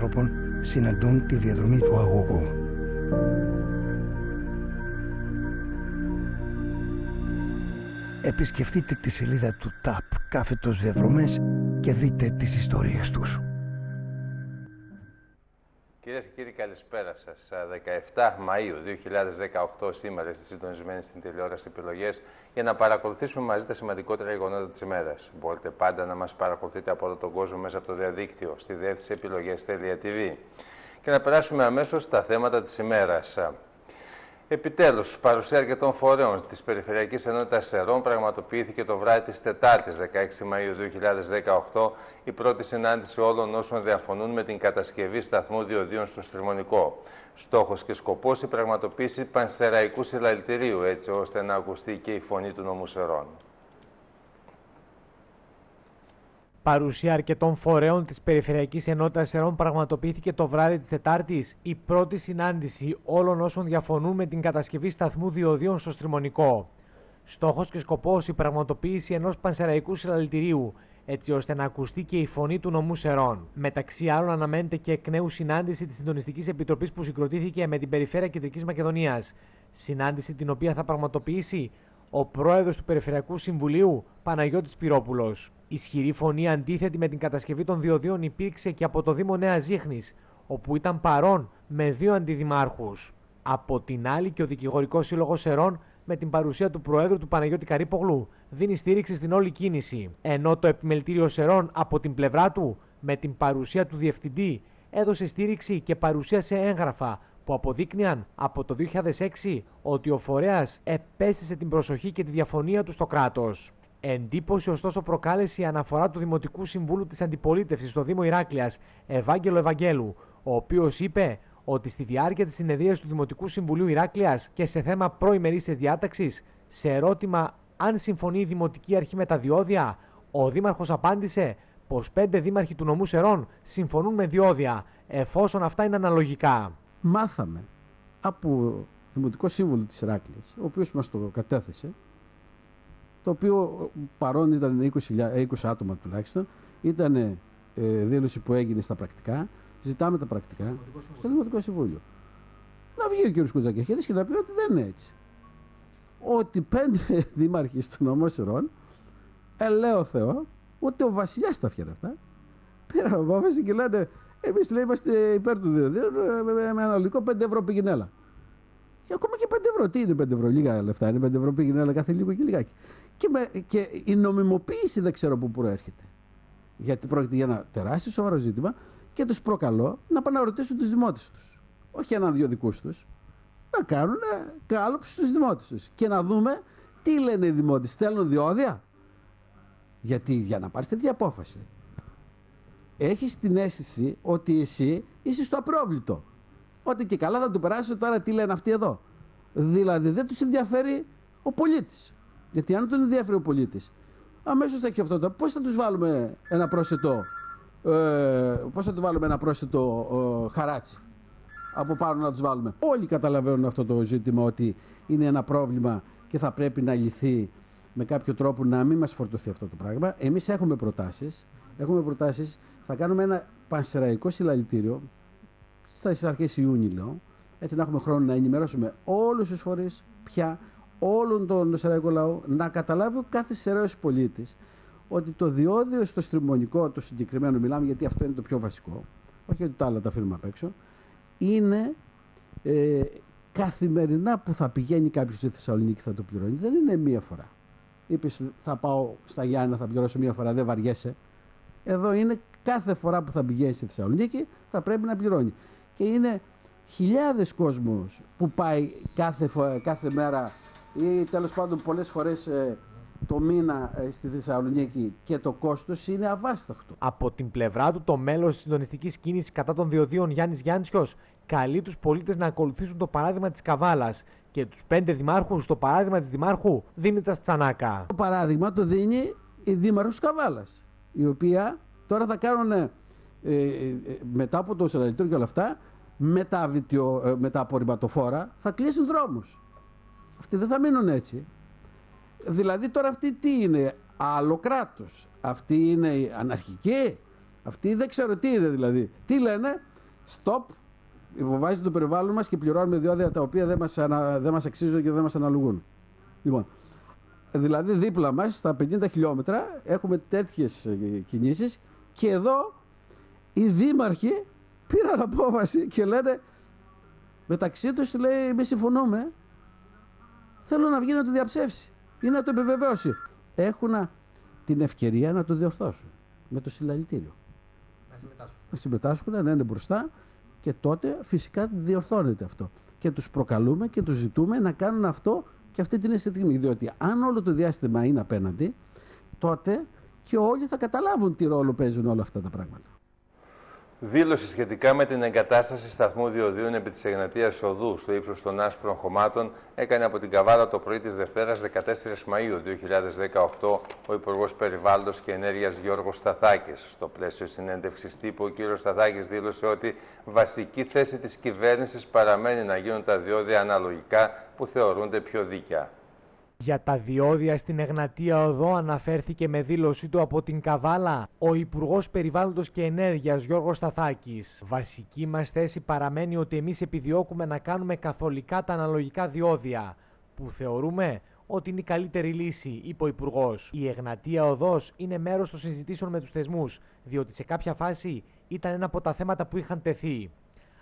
διαδρομές των ανθρώπων συναντούν τη διαδρομή του αγωγού. Επισκεφτείτε τη σελίδα του ΤΑΠ κάθετος διαδρομές και δείτε τις ιστορίες τους. Κυρίες και κύριοι, καλησπέρα σας. 17 Μαου 2018 σήμερα είστε συντονισμένοι στην τηλεόραση επιλογές για να παρακολουθήσουμε μαζί τα σημαντικότερα γεγονότα της ημέρας. Μπορείτε πάντα να μας παρακολουθείτε από όλο τον κόσμο μέσα από το διαδίκτυο στη διεύθυνση επιλογέ.tv. Και να περάσουμε αμέσως στα θέματα της ημέρας. Επιτέλους, παρουσία αρκετών φορέων της Περιφερειακής Ενότητας Σερών πραγματοποιήθηκε το βράδυ της Τετάρτης, 16 Μαου 2018, η πρώτη συνάντηση όλων όσων διαφωνούν με την κατασκευή σταθμού διοδίων στο Στριμονικό. Στόχος και σκοπός η πραγματοποίηση πανσεραϊκού συλλαλητηρίου, έτσι ώστε να ακουστεί και η φωνή του νομού Σερών. Παρουσία αρκετών φορέων της Περιφερειακής Ενότητας Ερών πραγματοποιήθηκε το βράδυ της Τετάρτης η πρώτη συνάντηση όλων όσων διαφωνούν με την κατασκευή σταθμού διοδίων στο Στριμονικό. Στόχος και σκοπός η πραγματοποίηση ενός πανσεραϊκού συλλαλητηρίου, έτσι ώστε να ακουστεί και η φωνή του νομού Σερών. Μεταξύ άλλων, αναμένεται και εκ νέου συνάντηση της Συντονιστικής Επιτροπής που συγκροτήθηκε με την Περιφέρεια Κεντρικής Μακεδονίας. Συνάντηση την οποία θα πραγματοποιήσει ο πρόεδρος του Περιφερειακού Συμβουλίου, Παναγιώτης Πυρόπουλος. Ισχυρή φωνή αντίθετη με την κατασκευή των διοδίων υπήρξε και από το Δήμο Νέας Ζήχνης, όπου ήταν παρόν με δύο αντιδημάρχους. Από την άλλη και ο Δικηγορικός Σύλλογος Ερών με την παρουσία του Προέδρου του Παναγιώτη Καρύπογλου δίνει στήριξη στην όλη κίνηση. Ενώ το Επιμελητήριο Σερών από την πλευρά του, με την παρουσία του Διευθυντή, έδωσε στήριξη και παρουσίασε έγγραφα που αποδείκνυαν από το 2006 ότι ο φορέας επέστησε την προσοχή και τη διαφωνία του στο κράτος. Εντύπωση ωστόσο προκάλεσε η αναφορά του Δημοτικού Συμβούλου της Αντιπολίτευσης στο Δήμο Ηράκλειας, Ευάγγελο Ευαγγέλου, ο οποίος είπε ότι στη διάρκεια της συνεδρίας του Δημοτικού Συμβουλίου Ηράκλειας και σε θέμα προημερήσιας διάταξης, σε ερώτημα αν συμφωνεί η Δημοτική Αρχή με τα διόδια, ο Δήμαρχος απάντησε πως πέντε δήμαρχοι του νομού Σερών συμφωνούν με διόδια, εφόσον αυτά είναι αναλογικά μάθαμε από Δημοτικό Σύμβουλο της Ηράκλειας, ο οποίος μας το κατέθεσε, το οποίο παρόν ήταν 20, 20 άτομα τουλάχιστον, ήταν ε, δήλωση που έγινε στα πρακτικά, ζητάμε τα πρακτικά στο Δημοτικό Συμβούλιο. Να βγει ο κ. Κουτζακιαχίδης και να πει ότι δεν είναι έτσι. Ότι πέντε δήμαρχοι στον νομό Σερών, ελέω Θεό, ούτε ο βασιλιάς τα φτιάχνει αυτά, πήραν απόφαση και λένε Εμείς λέει είμαστε υπέρ του διοδίου με αναλογικό 5 ευρώ πηγινέλα. Και ακόμα και 5 ευρώ. Τι είναι 5 ευρώ, λίγα λεφτά. Είναι 5 ευρώ πηγινέλα κάθε λίγο και λιγάκι. Και, με, και η νομιμοποίηση δεν ξέρω πού προέρχεται. Γιατί πρόκειται για ένα τεράστιο σοβαρό ζήτημα και τους προκαλώ να πάνε να ρωτήσουν τους δημότες τους. Όχι έναν-δύο δικούς τους. Να κάνουν κάλυψη στους δημότες τους. Και να δούμε τι λένε οι δημότες. Στέλνουν διόδια; Γιατί για να πάρεις τέτοια απόφαση έχεις την αίσθηση ότι εσύ είσαι στο απρόβλητο. Ότι και καλά θα του περάσει τώρα τι λένε αυτοί εδώ. Δηλαδή δεν τους ενδιαφέρει ο πολίτης. Γιατί αν τον ενδιαφέρει ο πολίτης, αμέσως θα έχει αυτό το πώς θα τους βάλουμε ένα πρόσθετο, ε, πώς θα τους βάλουμε ένα πρόσθετο ε, χαράτσι από πάνω να τους βάλουμε. Όλοι καταλαβαίνουν αυτό το ζήτημα ότι είναι ένα πρόβλημα και θα πρέπει να λυθεί με κάποιο τρόπο να μην μας φορτωθεί αυτό το πράγμα. Εμείς έχουμε προτάσεις, έχουμε προτάσεις θα κάνουμε ένα πανσεραϊκό συλλαλητήριο στα αρχές Ιούνιου, έτσι να έχουμε χρόνο να ενημερώσουμε όλους τους φορείς πια, όλον τον σεραϊκό λαό, να καταλάβει ο κάθε σεραίος πολίτης ότι το διόδιο στο στριμονικό, το συγκεκριμένο μιλάμε γιατί αυτό είναι το πιο βασικό, όχι ότι τα άλλα τα αφήνουμε απ' έξω, είναι ε, καθημερινά που θα πηγαίνει κάποιος στη Θεσσαλονίκη θα το πληρώνει. Δεν είναι μία φορά. Είπες, θα πάω στα Γιάννα, θα πληρώσω μία φορά, δεν βαριέσαι. Εδώ είναι κάθε φορά που θα πηγαίνει στη Θεσσαλονίκη θα πρέπει να πληρώνει. Και είναι χιλιάδες κόσμος που πάει κάθε, κάθε μέρα ή τέλος πάντων πολλές φορές ε, το μήνα ε, στη Θεσσαλονίκη και το κόστος είναι αβάσταχτο. Από την πλευρά του το μέλος της συντονιστικής κίνησης κατά των διοδίων Γιάννης Γιάννησιος καλεί τους πολίτες να ακολουθήσουν το παράδειγμα της Καβάλας και τους πέντε δημάρχους το παράδειγμα της δημάρχου Δήμητρας Τσανάκα. Το παράδειγμα το δίνει η δήμαρχος Καβάλας η οποία Τώρα θα κάνουν ε, ε, μετά από το σελαγητήριο και όλα αυτά, με τα, βιτιο, ε, με τα απορριμματοφόρα, θα κλείσουν δρόμους. Αυτοί δεν θα μείνουν έτσι. Δηλαδή τώρα αυτοί τι είναι, άλλο κράτος. Αυτοί είναι αναρχικοί, Αυτοί δεν ξέρω τι είναι δηλαδή. Τι λένε, stop, υποβάζει το περιβάλλον μας και πληρώνουμε διόδια τα οποία δεν μας δεν μας αξίζουν και δεν μας αναλογούν. Λοιπόν, δηλαδή δίπλα μας, στα 50 χιλιόμετρα, έχουμε τέτοιες κινήσεις και εδώ οι δήμαρχοι πήραν απόφαση και λένε μεταξύ τους λέει: Εμεί συμφωνούμε. Θέλω να βγει να το διαψεύσει ή να το επιβεβαιώσει. Έχουν την ευκαιρία να το διορθώσουν με το συλλαλητήριο. Να συμμετάσχουν. Να συμμετάσχουν, να είναι μπροστά και τότε φυσικά διορθώνεται αυτό. Και τους προκαλούμε και τους ζητούμε να κάνουν αυτό και αυτή την στιγμή. Διότι αν όλο το διάστημα είναι απέναντι, τότε και όλοι θα καταλάβουν τι ρόλο παίζουν όλα αυτά τα πράγματα. Δήλωση σχετικά με την εγκατάσταση σταθμού διοδίων επί της Εγνατίας Οδού στο ύψος των άσπρων χωμάτων έκανε από την Καβάλα το πρωί της Δευτέρας 14 Μαου 2018 ο Υπουργός Περιβάλλοντος και Ενέργειας Γιώργος Σταθάκης. Στο πλαίσιο συνέντευξης τύπου, ο κ. Σταθάκης δήλωσε ότι βασική θέση της κυβέρνησης παραμένει να γίνουν τα διόδια αναλογικά που θεωρούνται πιο δίκαια. Για τα διόδια στην Εγνατία Οδό αναφέρθηκε με δήλωσή του από την Καβάλα ο Υπουργός Περιβάλλοντος και Ενέργειας Γιώργος Σταθάκης. Βασική μας θέση παραμένει ότι εμείς επιδιώκουμε να κάνουμε καθολικά τα αναλογικά διόδια, που θεωρούμε ότι είναι η καλύτερη λύση, είπε ο Υπουργός. Η Εγνατία Οδός είναι μέρος των συζητήσεων με τους θεσμούς, διότι σε κάποια φάση ήταν ένα από τα θέματα που είχαν τεθεί.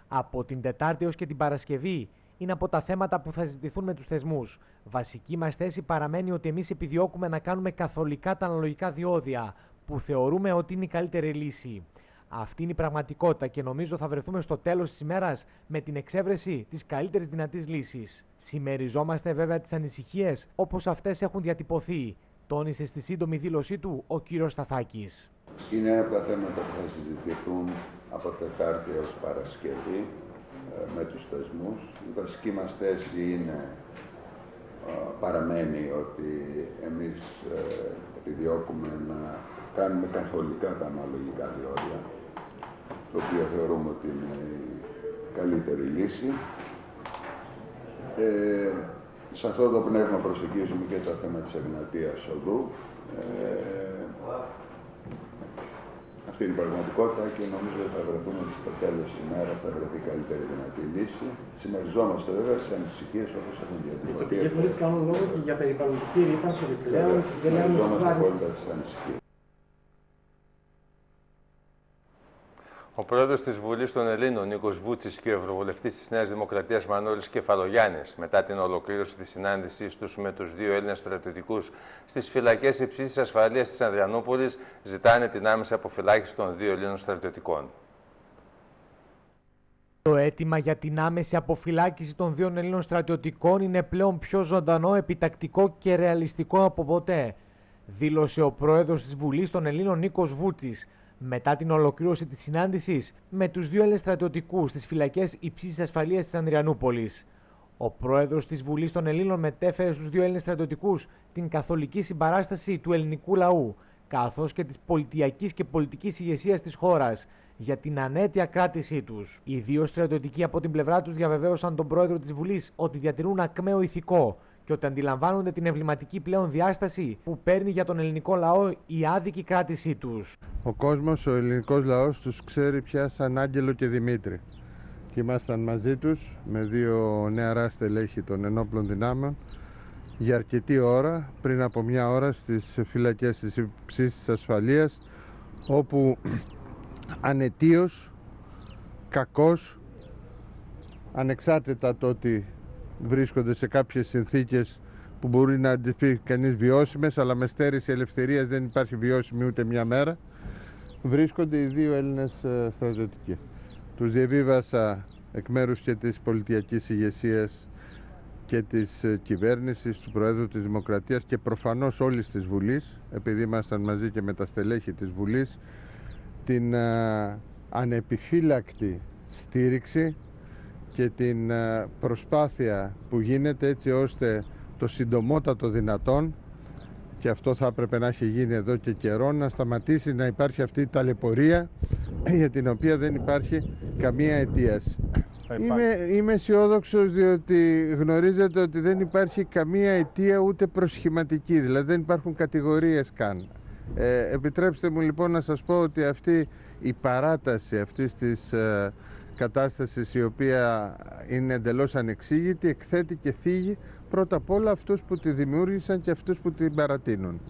Από την Τετάρτη έως και την Παρασκευή είναι από τα θέματα που θα συζητηθούν με τους θεσμούς. Βασική μας θέση παραμένει ότι εμείς επιδιώκουμε να κάνουμε καθολικά τα αναλογικά διόδια, που θεωρούμε ότι είναι η καλύτερη λύση. Αυτή είναι η πραγματικότητα και νομίζω θα βρεθούμε στο τέλος της ημέρας με την εξέβρεση της καλύτερης δυνατής λύσης. Συμμεριζόμαστε βέβαια τις ανησυχίες όπως αυτές έχουν διατυπωθεί, τόνισε στη σύντομη δήλωσή του ο κύριος Σταθάκης. Είναι ένα από τα θέματα που θα συζητηθούν από Τετάρτη έως Παρασκευή ε, με τους θεσμούς. Η βασική μας θέση είναι, ε, παραμένει ότι εμείς ε, επιδιώκουμε να κάνουμε καθολικά τα αναλογικά διόδια, το οποίο θεωρούμε ότι είναι η καλύτερη λύση. Ε, σε αυτό το πνεύμα προσεγγίζουμε και το θέμα της Εγνατίας Οδού. Ε, αυτή είναι η πραγματικότητα και νομίζω ότι θα βρεθούμε στο τέλος της ημέρας θα βρεθεί καλύτερη δυνατή λύση. Συμμεριζόμαστε βέβαια τι ανησυχίες όπως έχουν διατυπωθεί. Οι φορεί κάνουν λόγο και για περιβαλλοντική ρήπανση επιπλέον και δεν έχουν απόλυτα τις ανησυχίες. Ο πρόεδρος της Βουλής των Ελλήνων, Νίκος Βούτσης, και ο Ευρωβουλευτής της Νέας Δημοκρατίας Μανώλης Κεφαλογιάννης, μετά την ολοκλήρωση της συνάντησής τους με τους δύο Έλληνες στρατιωτικούς στις φυλακές υψηλής ασφαλείας της Ανδριανούπολης, ζητάνε την άμεση αποφυλάκηση των δύο Ελλήνων στρατιωτικών. Το αίτημα για την άμεση αποφυλάκηση των δύο Ελλήνων στρατιωτικών είναι πλέον πιο ζωντανό, επιτακτικό και ρεαλιστικό από ποτέ, δήλωσε ο πρόεδρος της Βουλής των Ελλήνων Νίκος Βούτσης μετά την ολοκλήρωση της συνάντησης με τους δύο Έλληνε στρατιωτικού στις φυλακές υψής ασφαλείας της Ανδριανούπολης. Ο πρόεδρος της Βουλής των Ελλήνων μετέφερε στους δύο Έλληνε στρατιωτικού την καθολική συμπαράσταση του ελληνικού λαού, καθώς και της πολιτιακής και πολιτικής ηγεσίας της χώρας για την ανέτεια κράτησή τους. Οι δύο στρατιωτικοί από την πλευρά τους διαβεβαίωσαν τον πρόεδρο της Βουλής ότι διατηρούν ακμαίο ηθικό και ότι αντιλαμβάνονται την εμβληματική πλέον διάσταση που παίρνει για τον ελληνικό λαό η άδικη κράτησή τους. Ο κόσμος, ο ελληνικός λαός, τους ξέρει πια σαν Άγγελο και Δημήτρη. Και ήμασταν μαζί τους με δύο νεαρά στελέχη των ενόπλων δυνάμεων για αρκετή ώρα, πριν από μια ώρα στις φυλακές της υψής ασφαλείας όπου ανετίως, κακός, ανεξάρτητα το ότι βρίσκονται σε κάποιες συνθήκες που μπορεί να αντιπεί κανείς βιώσιμες αλλά με στέρηση ελευθερίας δεν υπάρχει βιώσιμη ούτε μια μέρα βρίσκονται οι δύο Έλληνες ε, στρατιωτικοί. Τους διαβίβασα εκ μέρους και της πολιτιακής ηγεσίας και της ε, κυβέρνησης, του Προέδρου της Δημοκρατίας και προφανώς όλης της Βουλής, επειδή ήμασταν μαζί και με τα στελέχη της Βουλής, την ε, ανεπιφύλακτη στήριξη και την ε, προσπάθεια που γίνεται έτσι ώστε το συντομότατο δυνατόν και αυτό θα έπρεπε να έχει γίνει εδώ και καιρό να σταματήσει να υπάρχει αυτή η ταλαιπωρία για την οποία δεν υπάρχει καμία αιτίαση. Είμαι, είμαι αισιόδοξος διότι γνωρίζετε ότι δεν υπάρχει καμία αιτία ούτε προσχηματική, δηλαδή δεν υπάρχουν κατηγορίες καν. Ε, επιτρέψτε μου λοιπόν να σας πω ότι αυτή η παράταση αυτής της ε, κατάστασης η οποία είναι εντελώς ανεξήγητη εκθέτει και θίγει πρώτα απ' όλα αυτούς που τη δημιούργησαν και αυτούς που την παρατείνουν.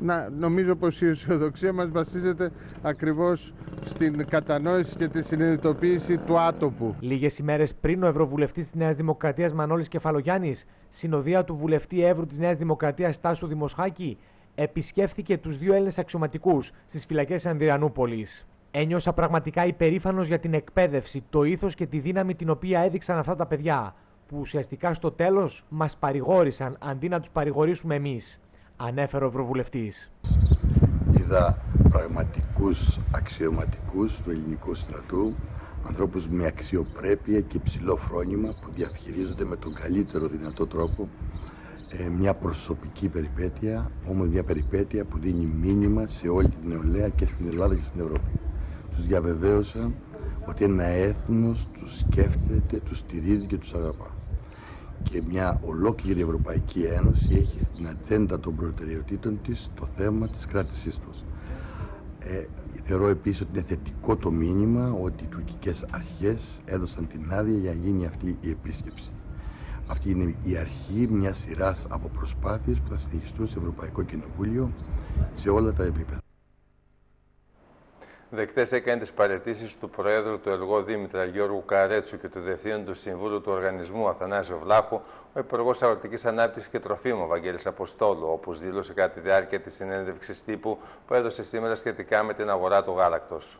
Να, νομίζω πως η αισιοδοξία μας βασίζεται ακριβώς στην κατανόηση και τη συνειδητοποίηση του άτοπου. Λίγες ημέρες πριν ο Ευρωβουλευτής της Νέας Δημοκρατίας Μανώλης Κεφαλογιάννης, συνοδεία του βουλευτή Εύρου της Νέας Δημοκρατίας Τάσου Δημοσχάκη, επισκέφθηκε τους δύο Έλληνες αξιωματικούς στις φυλακές Ανδριανούπολης. Ένιωσα πραγματικά υπερήφανος για την εκπαίδευση, το ήθος και τη δύναμη την οποία έδειξαν αυτά τα παιδιά, που ουσιαστικά στο τέλος μας παρηγόρησαν αντί να τους παρηγορήσουμε εμείς, ανέφερε ο Ευρωβουλευτής. Είδα πραγματικούς αξιωματικούς του ελληνικού στρατού, ανθρώπους με αξιοπρέπεια και ψηλό φρόνημα που διαχειρίζονται με τον καλύτερο δυνατό τρόπο ε, μια προσωπική περιπέτεια, όμως μια περιπέτεια που δίνει μήνυμα σε όλη την νεολαία και στην Ελλάδα και στην Ευρώπη. Τους διαβεβαίωσα ότι ένα έθνος τους σκέφτεται, τους στηρίζει και τους αγαπά. Και μια ολόκληρη Ευρωπαϊκή Ένωση έχει στην ατζέντα των προτεραιοτήτων της το θέμα της κράτησής τους. Ε, θεωρώ επίσης ότι είναι θετικό το μήνυμα ότι οι τουρκικές αρχές έδωσαν την άδεια για να γίνει αυτή η επίσκεψη. Αυτή είναι η αρχή μιας σειράς από προσπάθειες που θα συνεχιστούν στο Ευρωπαϊκό Κοινοβούλιο σε όλα τα επίπεδα. Δεκτέ έκανε τις παρετήσεις του Προέδρου του ΕΛΓΟ Δήμητρα Γιώργου Καρέτσου και του Διευθύνου του Συμβούλου του Οργανισμού Αθανάσιο Βλάχου, ο Υπουργός Αγροτικής Ανάπτυξης και Τροφίμων Βαγγέλης Αποστόλου, όπως δήλωσε κατά τη διάρκεια της συνέντευξης τύπου που έδωσε σήμερα σχετικά με την αγορά του γάλακτος.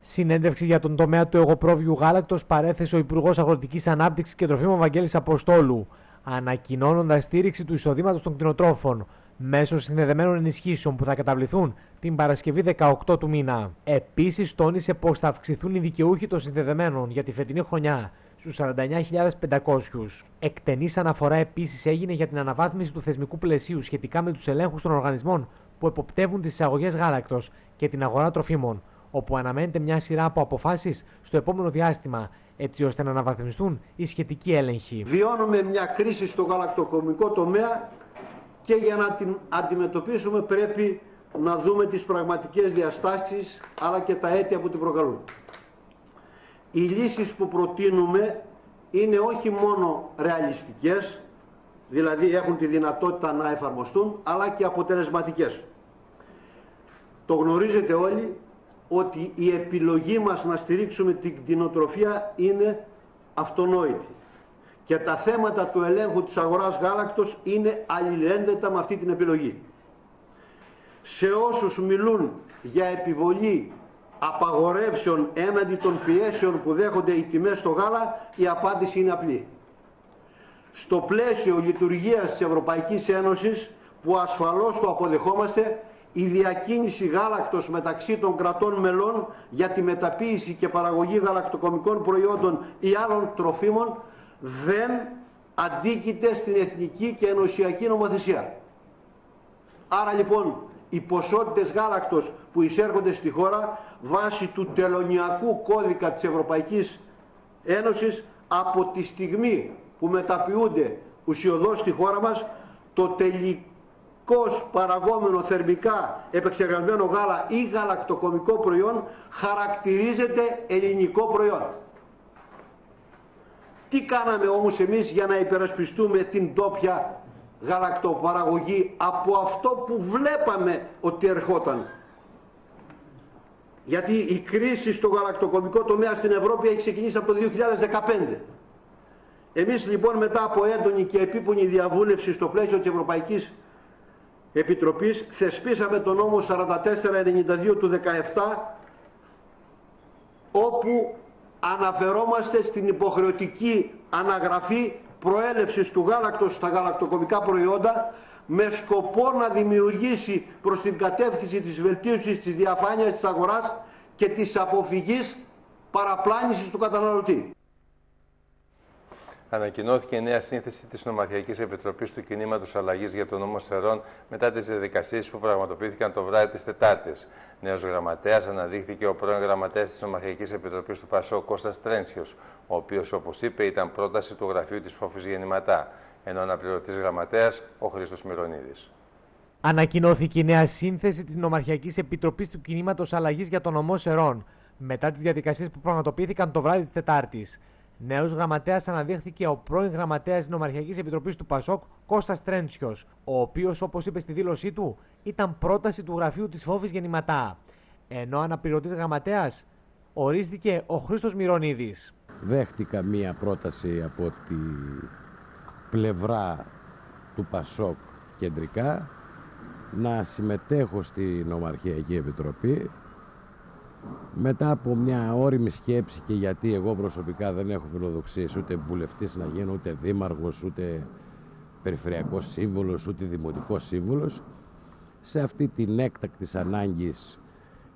Συνέντευξη για τον τομέα του εγωπρόβιου γάλακτος παρέθεσε ο Υπουργός Αγροτικής Ανάπτυξης και Τροφίμων Βαγγέλης Αποστόλου, ανακοινώνοντας στήριξη του εισοδήματος των κτηνοτρόφων μέσω συνδεδεμένων ενισχύσεων που θα καταβληθούν την Παρασκευή 18 του μήνα. Επίσης, τόνισε πως θα αυξηθούν οι δικαιούχοι των συνδεδεμένων για τη φετινή χρονιά στους 49.500. Εκτενής αναφορά επίσης έγινε για την αναβάθμιση του θεσμικού πλαισίου σχετικά με τους ελέγχους των οργανισμών που εποπτεύουν τις εισαγωγές γάλακτος και την αγορά τροφίμων, όπου αναμένεται μια σειρά από αποφάσεις στο επόμενο διάστημα, έτσι ώστε να αναβαθμιστούν οι σχετικοί έλεγχοι. Βιώνουμε μια κρίση στο γαλακτοκομικό τομέα και για να την αντιμετωπίσουμε πρέπει να δούμε τις πραγματικές διαστάσεις αλλά και τα αίτια που την προκαλούν. Οι λύσεις που προτείνουμε είναι όχι μόνο ρεαλιστικές, δηλαδή έχουν τη δυνατότητα να εφαρμοστούν, αλλά και αποτελεσματικές. Το γνωρίζετε όλοι, ότι η επιλογή μας να στηρίξουμε την κτηνοτροφία είναι αυτονόητη. Και τα θέματα του ελέγχου της αγοράς γάλακτος είναι αλληλένδετα με αυτή την επιλογή. Σε όσους μιλούν για επιβολή απαγορεύσεων έναντι των πιέσεων που δέχονται οι τιμές στο γάλα, η απάντηση είναι απλή. Στο πλαίσιο λειτουργίας της Ευρωπαϊκής Ένωσης, που ασφαλώς το αποδεχόμαστε, η διακίνηση γάλακτος μεταξύ των κρατών μελών για τη μεταποίηση και παραγωγή γαλακτοκομικών προϊόντων ή άλλων τροφίμων δεν αντίκειται στην εθνική και ενωσιακή νομοθεσία. Άρα λοιπόν οι ποσότητες γάλακτος που εισέρχονται στη χώρα βάσει του τελωνιακού κώδικα της Ευρωπαϊκής Ένωσης από τη στιγμή που μεταποιούνται ουσιοδός στη χώρα μας το τελικό παραγόμενο θερμικά επεξεργασμένο γάλα ή γαλακτοκομικό προϊόν χαρακτηρίζεται ελληνικό προϊόν. Τι κάναμε όμως εμείς για να υπερασπιστούμε την τόπια γαλακτοπαραγωγή από αυτό που βλέπαμε ότι ερχόταν; Γιατί η κρίση στο γαλακτοκομικό τομέα στην Ευρώπη έχει ξεκινήσει από το 2015. Εμείς λοιπόν μετά από έντονη και επίπονη διαβούλευση στο πλαίσιο της Ευρωπαϊκής Επιτροπής θεσπίσαμε τον νόμο 4492 του 17 όπου αναφερόμαστε στην υποχρεωτική αναγραφή προέλευσης του γάλακτος στα γαλακτοκομικά προϊόντα με σκοπό να δημιουργήσει προς την κατεύθυνση της βελτίωσης της διαφάνειας της αγοράς και της αποφυγής παραπλάνησης του καταναλωτή. Ανακοινώθηκε η νέα σύνθεση της Νομαρχιακής Επιτροπής του Κινήματος Αλλαγής για τον νόμο Σερών μετά τις διαδικασίες που πραγματοποιήθηκαν το βράδυ της Τετάρτης. Νέος γραμματέας αναδείχθηκε ο πρώην γραμματέας της Νομαρχιακής Επιτροπής του Πασό Κώστας Τρένσιος, ο οποίος, όπως είπε, ήταν πρόταση του γραφείου της Φόφης Γεννηματά, ενώ αναπληρωτής γραμματέας ο Χρήστος Μυρονίδης. Ανακοινώθηκε η νέα σύνθεση της Νομαρχιακής Επιτροπής του Κινήματος Αλλαγής για τον νομό Σερών μετά τις διαδικασίες που πραγματοποιήθηκαν το βράδυ της Τετάρτης. Νέος γραμματέας αναδείχθηκε ο πρώην γραμματέας της Νομαρχιακής Επιτροπής του Πασόκ, Κώστας Τρέντσιος, ο οποίος, όπως είπε στη δήλωσή του, ήταν πρόταση του γραφείου της Φόβης Γεννηματά. Ενώ αναπληρωτής γραμματέας ορίστηκε ο Χρήστος Μυρονίδης. Δέχτηκα μία πρόταση από τη πλευρά του Πασόκ κεντρικά να συμμετέχω στη Νομαρχιακή Επιτροπή μετά από μια όρημη σκέψη και γιατί εγώ προσωπικά δεν έχω φιλοδοξίες ούτε βουλευτής να γίνω ούτε δήμαρχος ούτε περιφερειακός σύμβολος ούτε δημοτικός σύμβολος σε αυτή την έκτακτη ανάγκης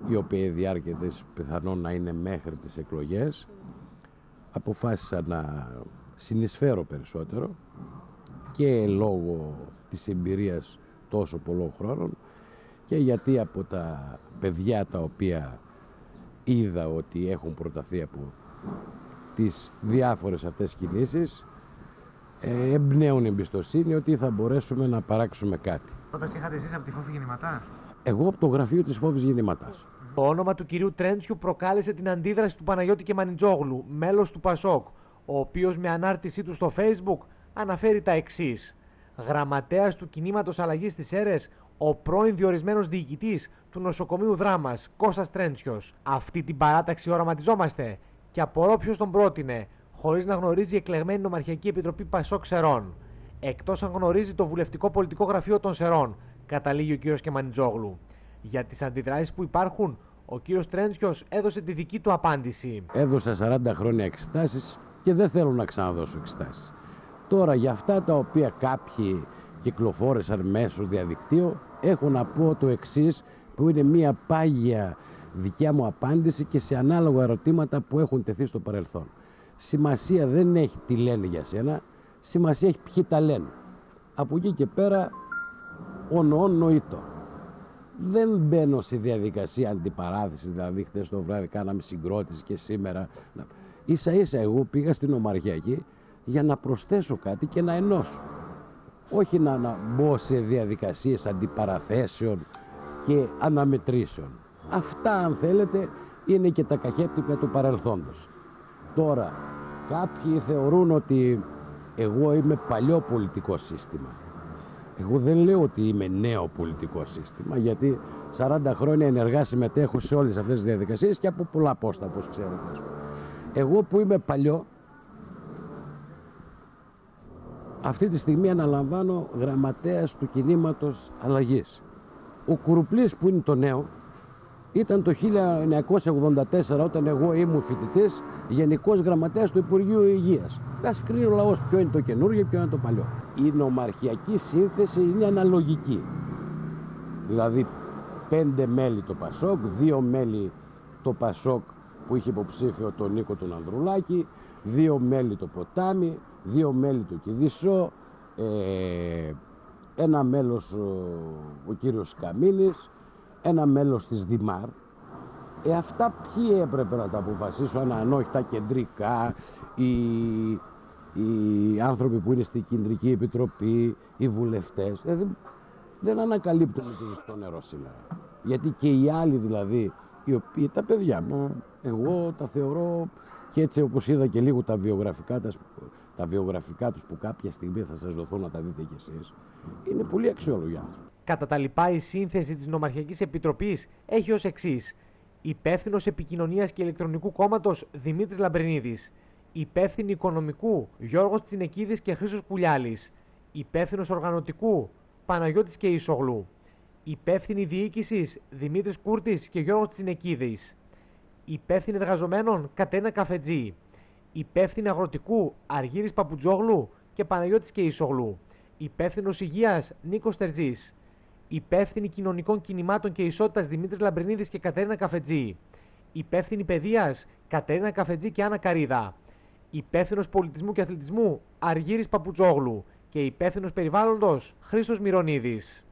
η οποία η διάρκεια της πιθανόν να είναι μέχρι τις εκλογές αποφάσισα να συνεισφέρω περισσότερο και λόγω της εμπειρίας τόσο πολλών χρόνων και γιατί από τα παιδιά τα οποία είδα ότι έχουν προταθεί από τις διάφορες αυτές κινήσεις ε, εμπνέουν εμπιστοσύνη ότι θα μπορέσουμε να παράξουμε κάτι. Πρόταση είχατε εσείς από τη Φόβη Γεννηματά; Εγώ από το γραφείο της Φόβης Γεννηματάς. Το όνομα του κυρίου Τρέντσιου προκάλεσε την αντίδραση του Παναγιώτη και Μανιτζόγλου, μέλος του Πασόκ, ο οποίος με ανάρτησή του στο facebook αναφέρει τα εξής. Γραμματέας του κινήματος αλλαγής της αίρες, ο πρώην διορισμένος διοικητής του νοσοκομείου Δράμας, Κώστας Τρέντσιος. Αυτή την παράταξη οραματιζόμαστε και απορώ ποιος τον πρότεινε, χωρίς να γνωρίζει η εκλεγμένη νομαρχιακή επιτροπή Πασό Ξερών. Εκτός αν γνωρίζει το βουλευτικό πολιτικό γραφείο των Σερών, καταλήγει ο κύριος Κεμανιτζόγλου. Για τις αντιδράσεις που υπάρχουν, ο κύριος Τρέντσιος έδωσε τη δική του απάντηση. Έδωσα 40 χρόνια εξετάσεις και δεν θέλω να ξαναδώσω εξετάσεις. Τώρα για αυτά τα οποία κάποιοι κυκλοφόρησαν μέσω διαδικτύου έχω να πω το εξής που είναι μια πάγια δικιά μου απάντηση και σε ανάλογα ερωτήματα που έχουν τεθεί στο παρελθόν. Σημασία δεν έχει τι λένε για σένα, σημασία έχει ποιοι τα λένε. Από εκεί και πέρα, ο νοόν νοήτο. Δεν μπαίνω σε διαδικασία αντιπαράθεσης, δηλαδή χθες το βράδυ κάναμε συγκρότηση και σήμερα. Ίσα ίσα εγώ πήγα στην Ομαρχιακή για να προσθέσω κάτι και να ενώσω όχι να, να μπω σε διαδικασίες αντιπαραθέσεων και αναμετρήσεων. Αυτά αν θέλετε είναι και τα καχέπτυπα του παρελθόντος. Τώρα κάποιοι θεωρούν ότι εγώ είμαι παλιό πολιτικό σύστημα. Εγώ δεν λέω ότι είμαι νέο πολιτικό σύστημα γιατί 40 χρόνια ενεργά συμμετέχω σε όλες αυτές τις διαδικασίες και από πολλά πόστα όπως ξέρετε. Εγώ που είμαι παλιό αυτή τη στιγμή αναλαμβάνω γραμματέας του κινήματος αλλαγής. Ο Κουρουπλής που είναι το νέο ήταν το 1984 όταν εγώ ήμουν φοιτητής γενικός γραμματέας του Υπουργείου Υγείας. Α κρίνει ο λαός ποιο είναι το καινούργιο και ποιο είναι το παλιό. Η νομαρχιακή σύνθεση είναι αναλογική. Δηλαδή πέντε μέλη το Πασόκ, δύο μέλη το Πασόκ που είχε υποψήφιο τον Νίκο τον Ανδρουλάκη, δύο μέλη το Ποτάμι, δύο μέλη του Κιδίσο, ε, ένα μέλος ο, ο κύριος Καμίνης, ένα μέλος της Δημάρ. Ε, αυτά ποιοι έπρεπε να τα αποφασίσουν, αν όχι τα κεντρικά, οι, οι άνθρωποι που είναι στην Κεντρική Επιτροπή, οι βουλευτές. Ε, δεν, δεν ανακαλύπτουν το ζεστό νερό σήμερα. Γιατί και οι άλλοι δηλαδή, οι οποίοι, τα παιδιά μου, εγώ τα θεωρώ και έτσι όπως είδα και λίγο τα βιογραφικά, τα, τα βιογραφικά τους που κάποια στιγμή θα σας δοθώ να τα δείτε κι εσείς, είναι πολύ αξιόλογοι άνθρωποι. Κατά τα λοιπά η σύνθεση της Νομαρχιακής Επιτροπής έχει ως εξής. Υπεύθυνος επικοινωνίας και ηλεκτρονικού κόμματος Δημήτρης Λαμπρινίδης. Υπεύθυνη οικονομικού Γιώργος Τσινεκίδης και Χρήσο Κουλιάλης. Υπεύθυνος οργανωτικού Παναγιώτης και Ισογλού. Υπεύθυνη διοίκησης Δημήτρης Κούρτης και Γιώργος Τσινεκίδης υπεύθυνη εργαζομένων Κατένα Καφετζή, υπεύθυνη αγροτικού Αργύρης Παπουτζόγλου και Παναγιώτης και Ισογλού, υπεύθυνος υγείας Νίκος Τερζής, υπεύθυνη κοινωνικών κινημάτων και ισότητας Δημήτρης Λαμπρινίδης και Κατερίνα Καφετζή, υπεύθυνη παιδείας Κατερίνα Καφετζή και Άννα Καρίδα, υπεύθυνος πολιτισμού και αθλητισμού Αργύρης Παπουτσόγλου και υπεύθυνος περιβάλλοντος Χρήστος Μυρονίδης.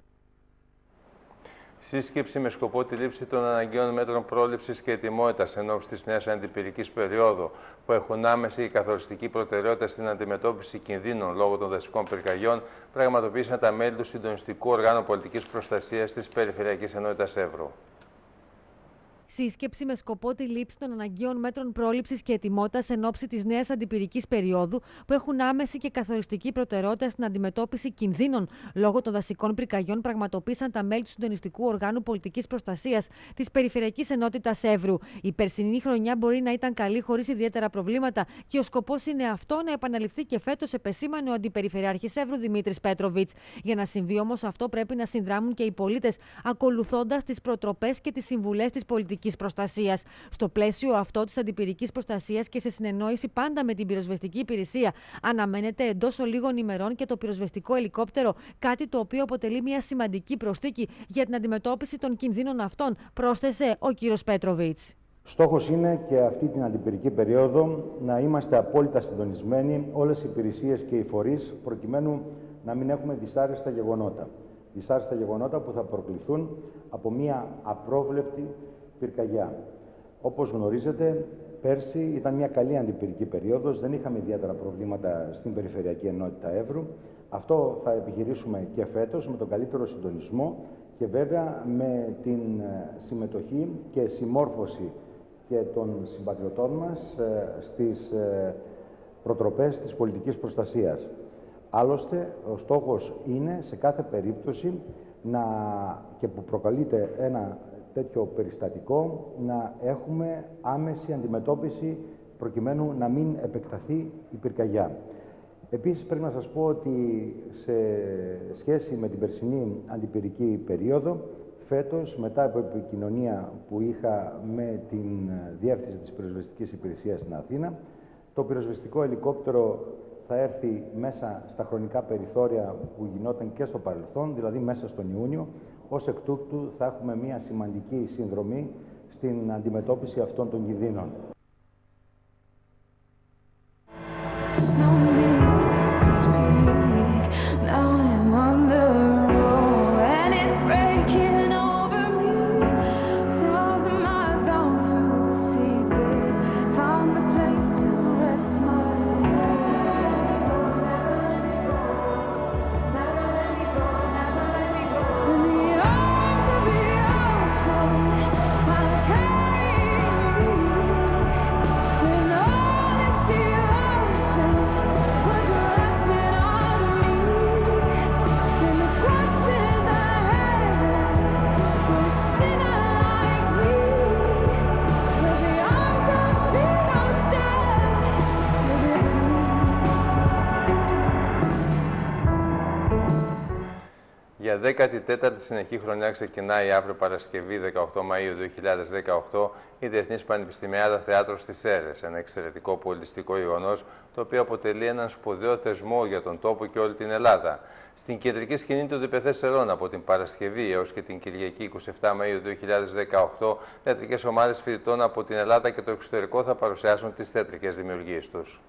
Σύσκεψη με σκοπό τη λήψη των αναγκαίων μέτρων πρόληψης και ετοιμότητας εν ώψη της νέας αντιπυρικής περίοδου, που έχουν άμεση ή καθοριστική προτεραιότητα στην αντιμετώπιση κινδύνων λόγω των δασικών πυρκαγιών, πραγματοποίησαν τα μέλη του Συντονιστικού Οργάνου Πολιτικής Προστασίας της Περιφερειακής Ενότητας Εύρου σύσκεψη με σκοπό τη λήψη των αναγκαίων μέτρων πρόληψης και ετοιμότητας εν ώψη της νέας αντιπυρικής περίοδου, που έχουν άμεση και καθοριστική προτεραιότητα στην αντιμετώπιση κινδύνων λόγω των δασικών πυρκαγιών, πραγματοποίησαν τα μέλη του Συντονιστικού Οργάνου Πολιτικής Προστασίας της Περιφερειακής Ενότητας Εύρου. Η περσινή χρονιά μπορεί να ήταν καλή χωρίς ιδιαίτερα προβλήματα και ο σκοπός είναι αυτό να επαναληφθεί και φέτος, επεσήμανε ο Αντιπεριφερειάρχης Εύρου Δημήτρης Πέτροβιτς. Για να συμβεί όμως αυτό, πρέπει να συνδράμουν και οι πολίτες, ακολουθώντας τις προτροπές και τις συμβουλές της πολιτικής προστασίας. Στο πλαίσιο αυτό της αντιπυρικής προστασίας και σε συνεννόηση πάντα με την πυροσβεστική υπηρεσία, αναμένεται εντός λίγων ημερών και το πυροσβεστικό ελικόπτερο, κάτι το οποίο αποτελεί μια σημαντική προστίκη για την αντιμετώπιση των κινδύνων αυτών, πρόσθεσε ο κύριος Πέτροβιτς. Στόχος είναι και αυτή την αντιπυρική περίοδο να είμαστε απόλυτα συντονισμένοι όλες οι υπηρεσίες και οι φορείς προκειμένου να μην έχουμε δυσάρεστα γεγονότα. Δυσάρεστα γεγονότα που θα προκληθούν από μια απρόβλεπτη πυρκαγιά. Όπως γνωρίζετε, πέρσι ήταν μια καλή αντιπυρική περίοδος, δεν είχαμε ιδιαίτερα προβλήματα στην Περιφερειακή Ενότητα Εύρου. Αυτό θα επιχειρήσουμε και φέτος με τον καλύτερο συντονισμό και βέβαια με την ε, συμμετοχή και συμμόρφωση και των συμπατριωτών μας ε, στις ε, προτροπές της πολιτικής προστασίας. Άλλωστε, ο στόχος είναι σε κάθε περίπτωση να, και που προκαλείται ένα τέτοιο περιστατικό να έχουμε άμεση αντιμετώπιση προκειμένου να μην επεκταθεί η πυρκαγιά. Επίσης πρέπει να σας πω ότι σε σχέση με την περσινή αντιπυρική περίοδο, φέτος μετά από επικοινωνία που είχα με την Διεύθυνση της Πυροσβεστικής Υπηρεσίας στην Αθήνα, το πυροσβεστικό ελικόπτερο θα έρθει μέσα στα χρονικά περιθώρια που γινόταν και στο παρελθόν, δηλαδή μέσα στον Ιούνιο, ως εκ τούτου θα έχουμε μια σημαντική συνδρομή στην αντιμετώπιση αυτών των κινδύνων. 14η συνεχή χρονιά ξεκινάει αύριο Παρασκευή 18 Μαΐου 2018 η Διεθνής Πανεπιστημιάδα Θεάτρος στις Σέρες, ένα εξαιρετικό πολιτιστικό γεγονός το οποίο αποτελεί έναν σπουδαίο θεσμό για τον τόπο και όλη την Ελλάδα. Στην κεντρική σκηνή του Διπεθές Σερών από την Παρασκευή έως και την Κυριακή 27 Μαΐου 2018, θεατρικές ομάδες φοιτητών από την Ελλάδα και το εξωτερικό θα παρουσιάσουν τις θεατρικές δημιουργίες τους.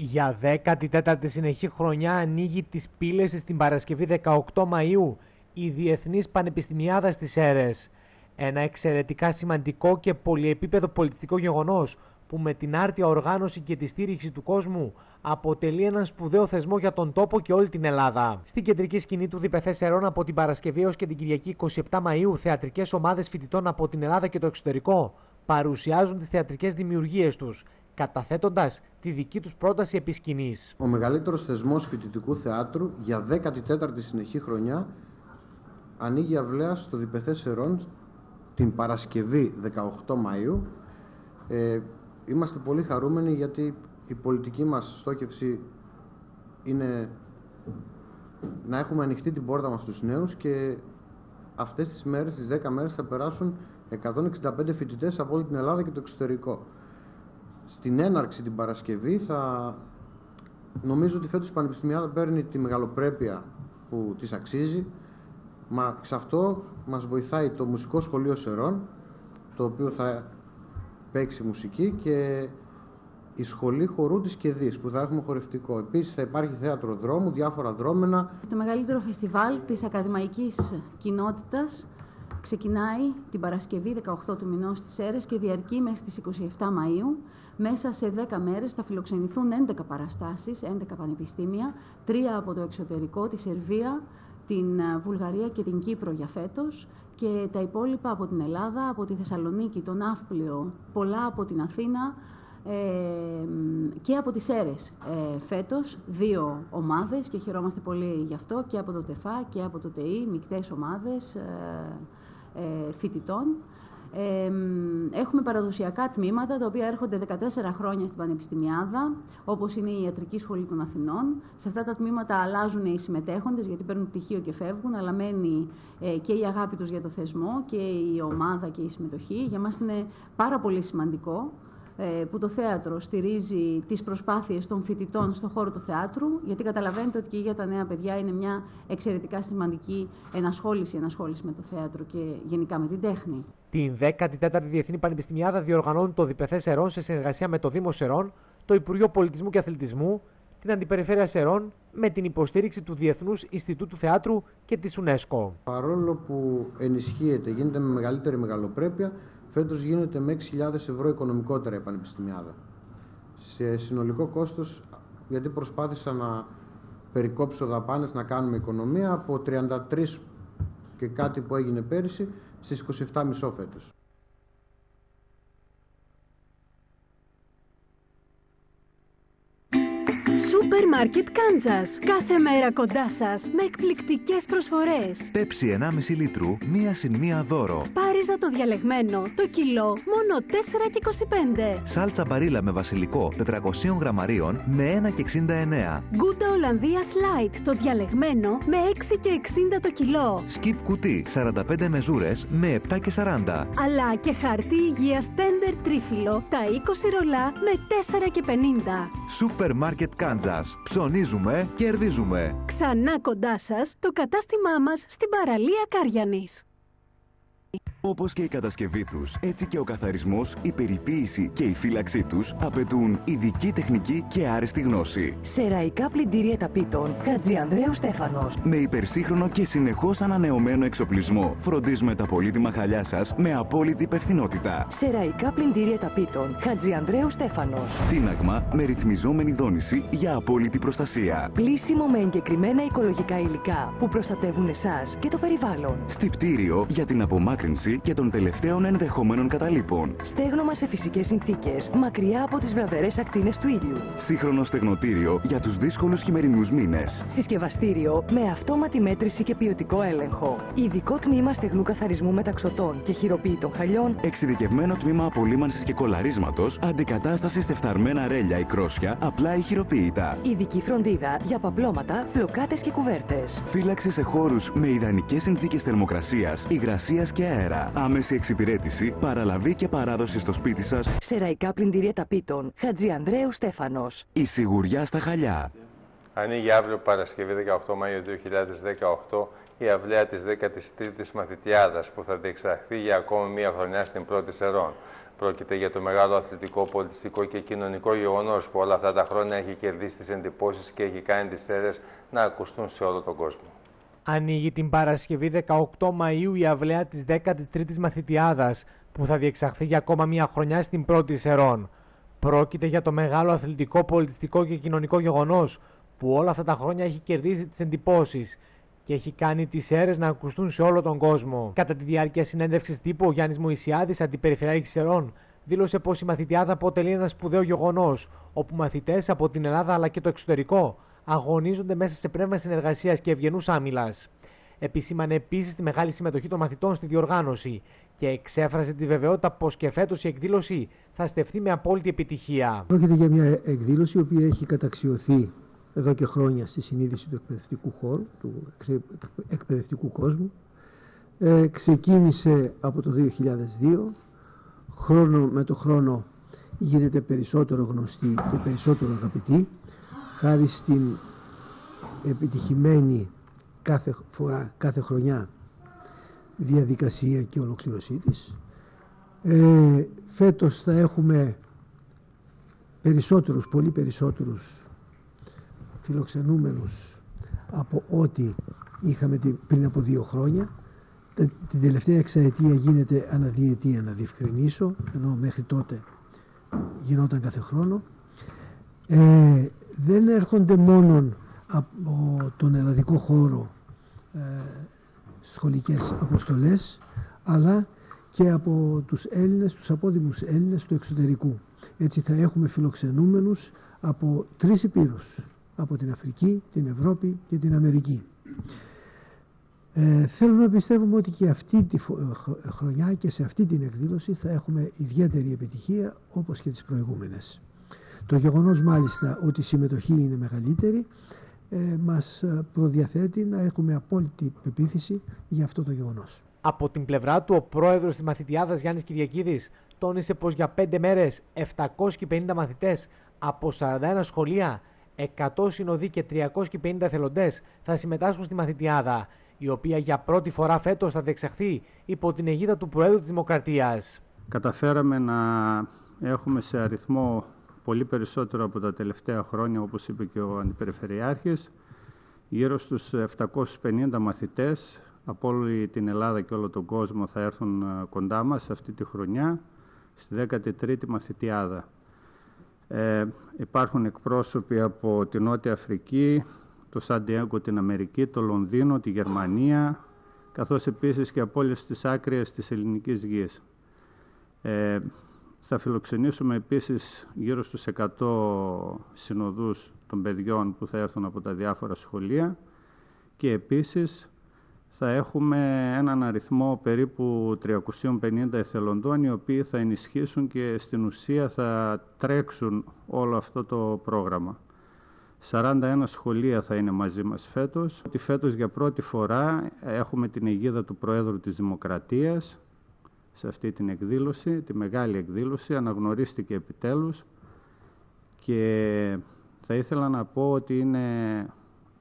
Για 14η συνεχή χρονιά ανοίγει τις πύλες στην Παρασκευή 18 Μαΐου η Διεθνής Πανεπιστημιάδα στις ΣΕΡΕΣ. Ένα εξαιρετικά σημαντικό και πολυεπίπεδο πολιτιστικό γεγονός που με την άρτια οργάνωση και τη στήριξη του κόσμου αποτελεί έναν σπουδαίο θεσμό για τον τόπο και όλη την Ελλάδα. Στην κεντρική σκηνή του Διπεθέ Σερών από την Παρασκευή έως και την Κυριακή 27 Μαΐου θεατρικές ομάδες φοιτητών από την Ελλάδα και το εξωτερικό παρουσιάζουν τις θεατρικές δημιουργίες τους καταθέτοντας τη δική τους πρόταση επί σκηνής. Ο μεγαλύτερος θεσμός φοιτητικού θεάτρου για 14η συνεχή χρονιά ανοίγει αυλαία στο Διπεθέ Σερών την Παρασκευή 18 Μαΐου. Ε, είμαστε πολύ χαρούμενοι γιατί η πολιτική μας στόχευση είναι να έχουμε ανοιχτεί την πόρτα μας στους νέους και αυτές τις μέρες, τις 10 μέρες θα περάσουν 165 φοιτητές από όλη την Ελλάδα και το εξωτερικό στην έναρξη την Παρασκευή θα νομίζω ότι φέτος η Πανεπιστημιάδα παίρνει τη μεγαλοπρέπεια που της αξίζει Μα σε αυτό μας βοηθάει το Μουσικό Σχολείο Σερών το οποίο θα παίξει μουσική και η σχολή χορού της Κεδής που θα έχουμε χορευτικό. Επίσης θα υπάρχει θέατρο δρόμου, διάφορα δρόμενα. Το μεγαλύτερο φεστιβάλ της ακαδημαϊκής κοινότητας ξεκινάει την Παρασκευή 18 του μηνός στις Σέρες και διαρκεί μέχρι τις 27 Μαΐου. Μέσα σε 10 μέρες θα φιλοξενηθούν 11 παραστάσεις, 11 πανεπιστήμια, τρία από το εξωτερικό, τη Σερβία, την Βουλγαρία και την Κύπρο για φέτος και τα υπόλοιπα από την Ελλάδα, από τη Θεσσαλονίκη, τον Ναύπλιο, πολλά από την Αθήνα, ε, και από τις αίρες ε, φέτος, δύο ομάδες και χαιρόμαστε πολύ γι' αυτό και από το ΤΕΦΑ και από το ΤΕΗ, μικτές ομάδες ε, ε, φοιτητών. Ε, έχουμε παραδοσιακά τμήματα, τα οποία έρχονται 14 χρόνια στην Πανεπιστημιάδα, όπως είναι η Ιατρική Σχολή των Αθηνών. Σε αυτά τα τμήματα αλλάζουν οι συμμετέχοντες, γιατί παίρνουν πτυχίο και φεύγουν, αλλά μένει ε, και η αγάπη τους για το θεσμό και η ομάδα και η συμμετοχή. Για μας είναι πάρα πολύ σημαντικό ε, που το θέατρο στηρίζει τις προσπάθειες των φοιτητών στον χώρο του θεάτρου, γιατί καταλαβαίνετε ότι και για τα νέα παιδιά είναι μια εξαιρετικά σημαντική ενασχόληση, ενασχόληση με το θέατρο και γενικά με την τέχνη. Την 14η Διεθνή Πανεπιστημιάδα διοργανώνει το Διπεθές Σερών σε συνεργασία με το Δήμο Σερών, το Υπουργείο Πολιτισμού και Αθλητισμού, την Αντιπεριφέρεια Σερών με την υποστήριξη του Διεθνούς Ινστιτούτου Θεάτρου και της UNESCO. Παρόλο που ενισχύεται, γίνεται με μεγαλύτερη μεγαλοπρέπεια, φέτος γίνεται με 6.000 ευρώ οικονομικότερα η Πανεπιστημιάδα. Σε συνολικό κόστος, γιατί προσπάθησα να περικόψω δαπάνες, να κάνουμε οικονομία, από 33 και κάτι που έγινε πέρυσι, στις 27,5 φέτος. Σούπερ Μάρκετ Κάντζας. Κάθε μέρα κοντά σας με εκπληκτικές προσφορές. Πέψη 1,5 λίτρου, μία συν μία δώρο. Πάριζα το διαλεγμένο, το κιλό, μόνο 4,25. Σάλτσα Barilla με βασιλικό 400 γραμμαρίων με 1,69. Γκούντα Ολλανδίας Light, το διαλεγμένο με 6,60 το κιλό. Skip κουτί 45 μεζούρες με 7,40. Αλλά και χαρτί υγείας Tender τρίφυλλο, τα 20 ρολά με 4,50. Σούπερ Μάρκετ Κάντζα Ψωνίζουμε, κερδίζουμε. Ξανά κοντά σας, το κατάστημά μας στην παραλία Κάριανης. Όπως και η κατασκευή τους, έτσι και ο καθαρισμός, η περιποίηση και η φύλαξή τους απαιτούν ειδική τεχνική και άρεστη γνώση. Σεραϊκά πλυντήρια ταπίτων Χατζιανδρέου Στέφανος. Με υπερσύγχρονο και συνεχώς ανανεωμένο εξοπλισμό, φροντίζουμε τα πολύτιμα χαλιά σας με απόλυτη υπευθυνότητα. Σεραϊκά πλυντήρια ταπίτων Χατζιανδρέου Στέφανος. Τίναγμα με ρυθμιζόμενη δόνηση για απόλυτη προστασία. Πλήσιμο με εγκεκριμένα οικολογικά υλικά που προστατεύουν εσάς και το περιβάλλον. Στυπτήριο για την απομάκρυνση και των τελευταίων ενδεχομένων καταλήπων. Στέγνομα σε φυσικές συνθήκες, μακριά από τις βραδερές ακτίνες του ήλιου. Σύγχρονο στεγνοτήριο για τους δύσκολους χειμερινούς μήνες. Συσκευαστήριο με αυτόματη μέτρηση και ποιοτικό έλεγχο. Ειδικό τμήμα στεγνού καθαρισμού μεταξωτών και χειροποίητων χαλιών. Εξειδικευμένο τμήμα απολύμανσης και κολαρίσματος, αντικατάστασης σε φθαρμένα ρέλια ή κρόσια, απλά ή χειροποίητα. Ειδική φροντίδα για παπλώματα, φλοκάτες και κουβέρτες. Φύλαξη σε χώρους με ιδανικές συνθήκες θερμοκρασίας, υγρασίας και αέρα. Άμεση εξυπηρέτηση, παραλαβή και παράδοση στο σπίτι σας. Σεραϊκά πλυντήρια ταπίτων. Χατζιανδρέου Στέφανος. Η σιγουριά στα χαλιά. Ανοίγει αύριο Παρασκευή 18 Μαΐου 2018 η αυλαία της 13ης μαθητιάδας που θα διεξαχθεί για ακόμη μία χρονιά στην πρώτη Σερών. Πρόκειται για το μεγάλο αθλητικό, πολιτιστικό και κοινωνικό γεγονός που όλα αυτά τα χρόνια έχει κερδίσει τις εντυπώσεις και έχει κάνει τις αίρες να ακουστούν σε όλο τον κόσμο. Ανοίγει την Παρασκευή 18 Μαΐου η αυλαία της 13ης Μαθητιάδας που θα διεξαχθεί για ακόμα μία χρονιά στην πρώτη Σερών. Πρόκειται για το μεγάλο αθλητικό, πολιτιστικό και κοινωνικό γεγονός που όλα αυτά τα χρόνια έχει κερδίσει τις εντυπώσεις και έχει κάνει τις αίρες να ακουστούν σε όλο τον κόσμο. Κατά τη διάρκεια συνέντευξης τύπου, ο Γιάννης Μωησιάδη, αντιπεριφερειάρχης Σερών, δήλωσε πως η μαθητιάδα αποτελεί ένα σπουδαίο γεγονός, όπου μαθητές από την Ελλάδα αλλά και το εξωτερικό αγωνίζονται μέσα σε πνεύμα συνεργασίας και ευγενούς άμυλας. Επισήμανε επίσης τη μεγάλη συμμετοχή των μαθητών στη διοργάνωση και εξέφρασε τη βεβαιότητα πως και φέτος η εκδήλωση θα στεφθεί με απόλυτη επιτυχία. Πρόκειται για μια εκδήλωση η οποία έχει καταξιωθεί εδώ και χρόνια στη συνείδηση του εκπαιδευτικού χώρου, του εκπαιδευτικού κόσμου. Ε, ξεκίνησε από το 2002, χρόνο με το χρόνο γίνεται περισσότερο γνωστή και περισσότερο αγαπητή χάρη στην επιτυχημένη κάθε φορά, κάθε χρονιά διαδικασία και ολοκληρωσή της. Ε, φέτος θα έχουμε περισσότερους, πολύ περισσότερους φιλοξενούμενους από ό,τι είχαμε πριν από δύο χρόνια. Την τελευταία εξαετία γίνεται αναδιετία να διευκρινίσω, ενώ μέχρι τότε γινόταν κάθε χρόνο. Ε, δεν έρχονται μόνο από τον ελλαδικό χώρο ε, σχολικές αποστολές, αλλά και από τους Έλληνες, τους απόδημους Έλληνες του εξωτερικού. Έτσι θα έχουμε φιλοξενούμενους από τρεις υπήρους, από την Αφρική, την Ευρώπη και την Αμερική. Ε, θέλω να πιστεύουμε ότι και αυτή τη χρονιά και σε αυτή την εκδήλωση θα έχουμε ιδιαίτερη επιτυχία όπως και τις προηγούμενες. Το γεγονός μάλιστα ότι η συμμετοχή είναι μεγαλύτερη ε, μας προδιαθέτει να έχουμε απόλυτη πεποίθηση για αυτό το γεγονός. Από την πλευρά του, ο πρόεδρος της μαθητιάδας Γιάννης Κυριακίδης τόνισε πως για πέντε μέρες 750 μαθητές από 41 σχολεία, 100 συνοδοί και 350 εθελοντές θα συμμετάσχουν στη μαθητιάδα, η οποία για πρώτη φορά φέτος θα διεξαχθεί υπό την αιγίδα του Προέδρου της Δημοκρατίας. Καταφέραμε να έχουμε σε αριθμό πολύ περισσότερο από τα τελευταία χρόνια, όπως είπε και ο Αντιπεριφερειάρχης, γύρω στους 750 μαθητές από όλη την Ελλάδα και όλο τον κόσμο θα έρθουν ε, κοντά μας αυτή τη χρονιά, στη 13η μαθητιάδα. Ε, υπάρχουν εκπρόσωποι από την Νότια Αφρική, το Σαντιέγκο την Αμερική, το Λονδίνο, τη Γερμανία, καθώς επίσης και από όλες τις άκρες της ελληνικής γης. Ε, θα φιλοξενήσουμε επίσης γύρω στους 100 συνοδούς των παιδιών που θα έρθουν από τα διάφορα σχολεία και επίσης θα έχουμε έναν αριθμό περίπου 350 εθελοντών οι οποίοι θα ενισχύσουν και στην ουσία θα τρέξουν όλο αυτό το πρόγραμμα. 41 σχολεία θα είναι μαζί μας φέτος. Ότι φέτος για πρώτη φορά έχουμε την αιγίδα του Προέδρου της Δημοκρατίας σε αυτή την εκδήλωση, τη μεγάλη εκδήλωση, αναγνωρίστηκε επιτέλους και θα ήθελα να πω ότι είναι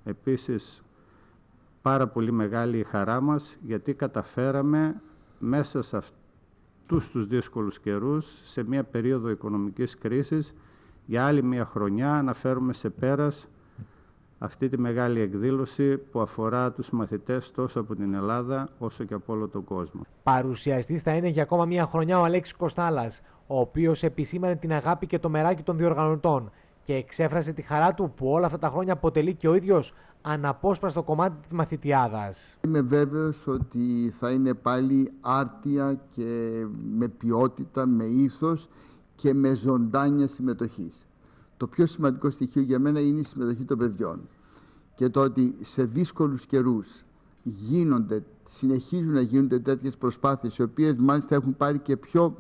επίσης πάρα πολύ μεγάλη η χαρά μας γιατί καταφέραμε μέσα σε αυτούς τους δύσκολους καιρούς, σε μια περίοδο οικονομικής κρίσης, για άλλη μια χρονιά να φέρουμε σε πέρας αυτή τη μεγάλη εκδήλωση που αφορά τους μαθητές τόσο από την Ελλάδα όσο και από όλο τον κόσμο. Παρουσιαστής θα είναι για ακόμα μια χρονιά ο Αλέξης Κοστάλας, ο οποίος επισήμανε την αγάπη και το μεράκι των διοργανωτών και εξέφρασε τη χαρά του που όλα αυτά τα χρόνια αποτελεί και ο ίδιος αναπόσπαστο κομμάτι της μαθητιάδας. Είμαι βέβαιος ότι θα είναι πάλι άρτια και με ποιότητα, με ήθος και με ζωντάνια συμμετοχής. Το πιο σημαντικό στοιχείο για μένα είναι η συμμετοχή των παιδιών και το ότι σε δύσκολους καιρούς γίνονται, συνεχίζουν να γίνονται τέτοιες προσπάθειες οι οποίες μάλιστα έχουν πάρει και πιο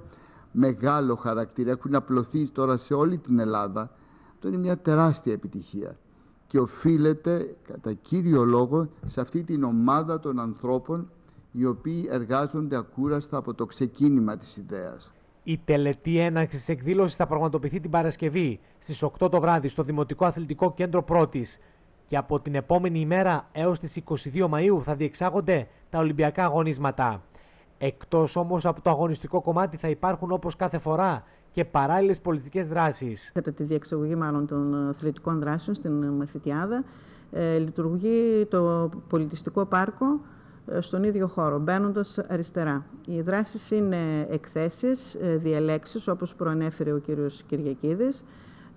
μεγάλο χαρακτήρα, έχουν απλωθεί τώρα σε όλη την Ελλάδα. Αυτό είναι μια τεράστια επιτυχία και οφείλεται κατά κύριο λόγο σε αυτή την ομάδα των ανθρώπων οι οποίοι εργάζονται ακούραστα από το ξεκίνημα της ιδέας. Η τελετή έναρξης τη εκδήλωσης θα πραγματοποιηθεί την Παρασκευή στις 8 το βράδυ στο Δημοτικό Αθλητικό Κέντρο Πρώτης. Και από την επόμενη ημέρα έως τις 22 Μαου θα διεξάγονται τα Ολυμπιακά αγωνίσματα. Εκτός όμως από το αγωνιστικό κομμάτι θα υπάρχουν όπως κάθε φορά και παράλληλες πολιτικές δράσεις. Κατά τη διεξαγωγή μάλλον των αθλητικών δράσεων στην Μαθητιάδα, ε, λειτουργεί το πολιτιστικό πάρκο ε, στον ίδιο χώρο, μπαίνοντας αριστερά. Οι δράσεις είναι εκθέσεις, ε, διαλέξεις, όπως προανέφερε ο κύριος Κυριακίδης.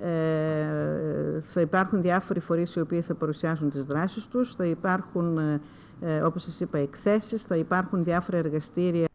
Ε, θα υπάρχουν διάφοροι φορείς οι οποίοι θα παρουσιάσουν τις δράσεις τους, θα υπάρχουν, ε, όπως σας είπα, εκθέσεις, θα υπάρχουν διάφορα εργαστήρια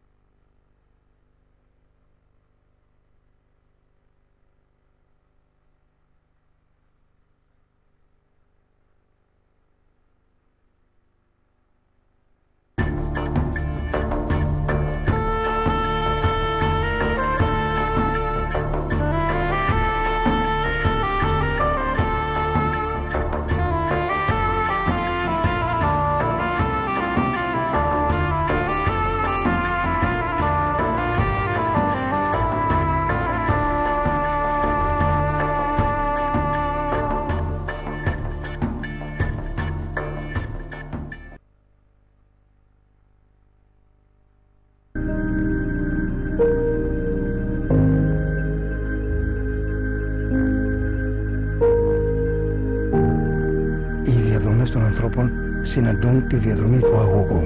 συναντούν τη διαδρομή του αγωγού.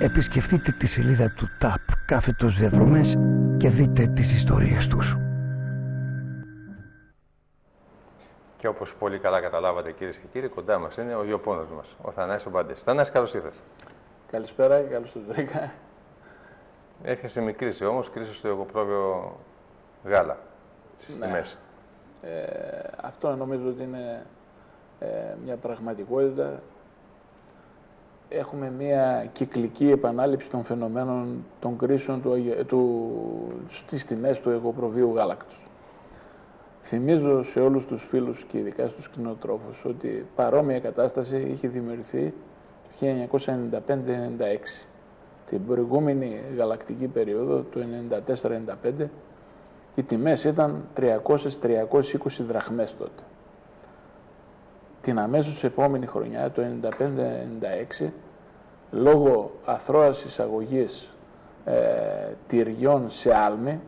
Επισκεφτείτε τη σελίδα του TAP κάθετος διαδρομές και δείτε τις ιστορίες τους. Και όπως πολύ καλά καταλάβατε, κυρίες και κύριοι, κοντά μας είναι ο γεωπόνος μας, ο Θανάσης Μπαντέ. Θανάση, καλώς ήρθες. Καλησπέρα και καλώς ήρθατε. βρήκα. Έρχεσαι με κρίση όμως, κρίση στο εγωπρόβιο γάλα στις Ναι. τιμές. Ε, αυτό νομίζω ότι είναι ε, μια πραγματικότητα. Έχουμε μια κυκλική επανάληψη των φαινομένων των κρίσεων του, αγε- του, στις τιμές του εγωπροβίου γάλακτος. Θυμίζω σε όλους τους φίλους και ειδικά στους κτηνοτρόφους ότι παρόμοια κατάσταση είχε δημιουργηθεί το 1995-96. Την προηγούμενη γαλακτική περίοδο, του 94-95, οι τιμές ήταν 300-320 δραχμές τότε. Την αμέσως επόμενη χρονιά, το 95-96, λόγω αθρώας εισαγωγής ε, τυριών σε άλμη,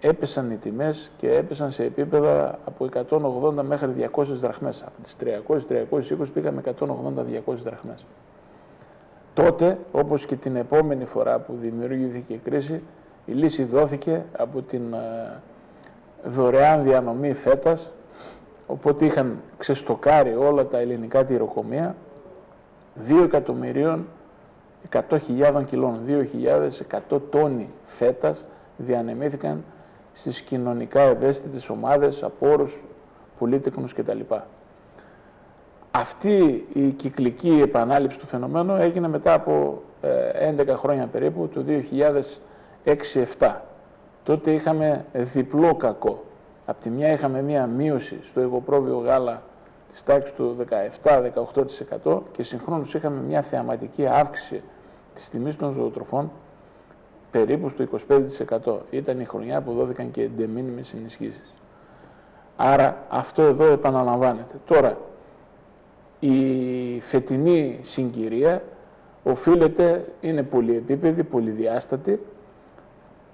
έπεσαν οι τιμές και έπεσαν σε επίπεδα από 180 μέχρι 200 δραχμές. Από τις 300-320 πήγαμε 180-200 δραχμές. Τότε, όπως και την επόμενη φορά που δημιουργήθηκε η κρίση, η λύση δόθηκε από την ε, δωρεάν διανομή φέτας, οπότε είχαν ξεστοκάρει όλα τα ελληνικά τυροκομεία 2 εκατομμυρίων 100.000 κιλών, 2.100 τόνοι φέτας διανεμήθηκαν στις κοινωνικά ευαίσθητες ομάδες, απόρους, πολίτεκνους κτλ. Αυτή η κυκλική επανάληψη του φαινομένου έγινε μετά από ε, 11 χρόνια περίπου, το 2006-2007. Τότε είχαμε διπλό κακό. Απ' τη μια είχαμε μία μείωση στο εγωπρόβιο γάλα της τάξης του 17-18% και συγχρόνως είχαμε μια θεαματική αύξηση της τιμής των ζωοτροφών περίπου στο 25%. Ήταν η χρονιά που δόθηκαν και εντεμίνιμες ενισχύσεις. Άρα αυτό εδώ επαναλαμβάνεται. Τώρα, η φετινή συγκυρία οφείλεται, είναι πολυεπίπεδη, πολυδιάστατη.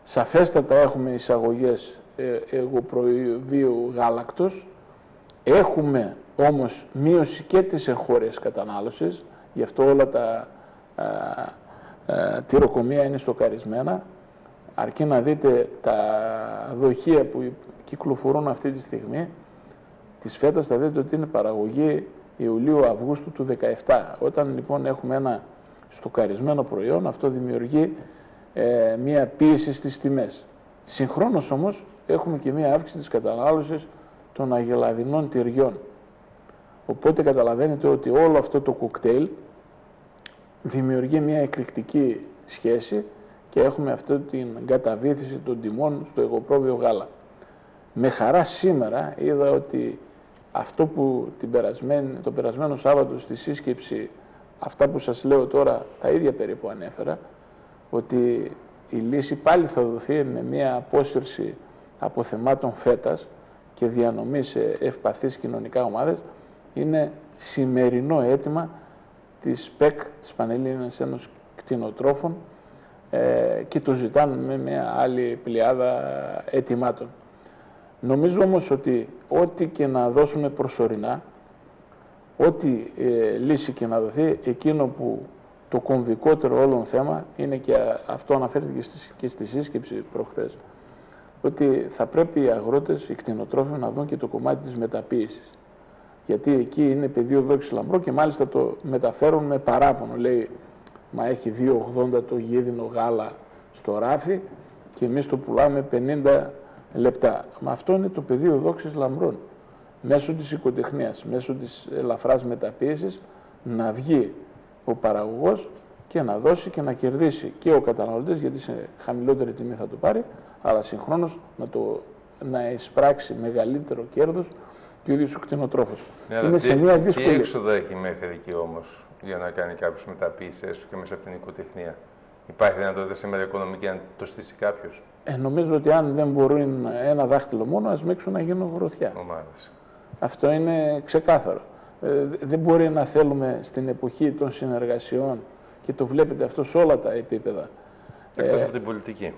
Σαφέστατα έχουμε εισαγωγές ε, εγωπροϊβίου γάλακτος. Έχουμε όμως μείωση και της εγχώριας κατανάλωσης. Γι' αυτό όλα τα α, α, τυροκομεία είναι στοκαρισμένα. Αρκεί να δείτε τα δοχεία που κυκλοφορούν αυτή τη στιγμή της φέτας θα δείτε ότι είναι παραγωγή Ιουλίου-Αυγούστου του 17. Όταν λοιπόν έχουμε ένα στοκαρισμένο προϊόν, αυτό δημιουργεί ε, μία πίεση στις τιμές. Συγχρόνως όμως έχουμε και μία αύξηση της κατανάλωσης των αγελαδινών τυριών. Οπότε καταλαβαίνετε ότι όλο αυτό το κοκτέιλ δημιουργεί μια εκρηκτική σχέση και έχουμε αυτή την καταβήθηση των τιμών στο εγωπρόβιο γάλα. Με χαρά σήμερα είδα ότι αυτό που την περασμένη, το περασμένο Σάββατο στη σύσκεψη, αυτά που σας λέω τώρα, τα ίδια περίπου ανέφερα, ότι η λύση πάλι θα δοθεί με μια απόσυρση αποθεμάτων φέτας και διανομή σε ευπαθείς κοινωνικά ομάδες, είναι σημερινό αίτημα της ΠΕΚ, της Πανελλήνιας Ένωσης Κτηνοτρόφων, ε, και το ζητάνε με μια άλλη πλειάδα αιτημάτων. Νομίζω όμως ότι ό,τι και να δώσουμε προσωρινά, ό,τι ε, λύση και να δοθεί, εκείνο που το κομβικότερο όλων θέμα είναι και αυτό αναφέρθηκε στη, και στη σύσκεψη προχθές, ότι θα πρέπει οι αγρότες, οι κτηνοτρόφοι να δουν και το κομμάτι της μεταποίησης. Γιατί εκεί είναι πεδίο δόξης λαμπρό και μάλιστα το μεταφέρουν με παράπονο. Λέει, μα έχει 2,80 το γίδινο γάλα στο ράφι και εμείς το πουλάμε 50 λεπτά. Μα αυτό είναι το πεδίο δόξης λαμπρών. Μέσω της οικοτεχνίας, μέσω της ελαφράς μεταποίησης, να βγει ο παραγωγός και να δώσει και να κερδίσει και ο καταναλωτής, γιατί σε χαμηλότερη τιμή θα το πάρει, αλλά συγχρόνως να, το, να εισπράξει μεγαλύτερο κέρδος και ο ίδιος ο κτηνοτρόφος. Ναι, αλλά είναι τι, σε μια τι δύσκολη... έξοδο έχει μέχρι εκεί όμως για να κάνει κάποιος μεταποίηση, έστω και μέσα από την οικοτεχνία; Υπάρχει δυνατότητα σήμερα οικονομική να το στήσει κάποιος; Ε, νομίζω ότι αν δεν μπορούν ένα δάχτυλο μόνο, ας μίξουν να γίνουν γροθιά. Ομάδες. Αυτό είναι ξεκάθαρο. Ε, δεν μπορεί να θέλουμε στην εποχή των συνεργασιών και το βλέπετε αυτό σε όλα τα επίπεδα. Εκτός Ε, από την πολιτική.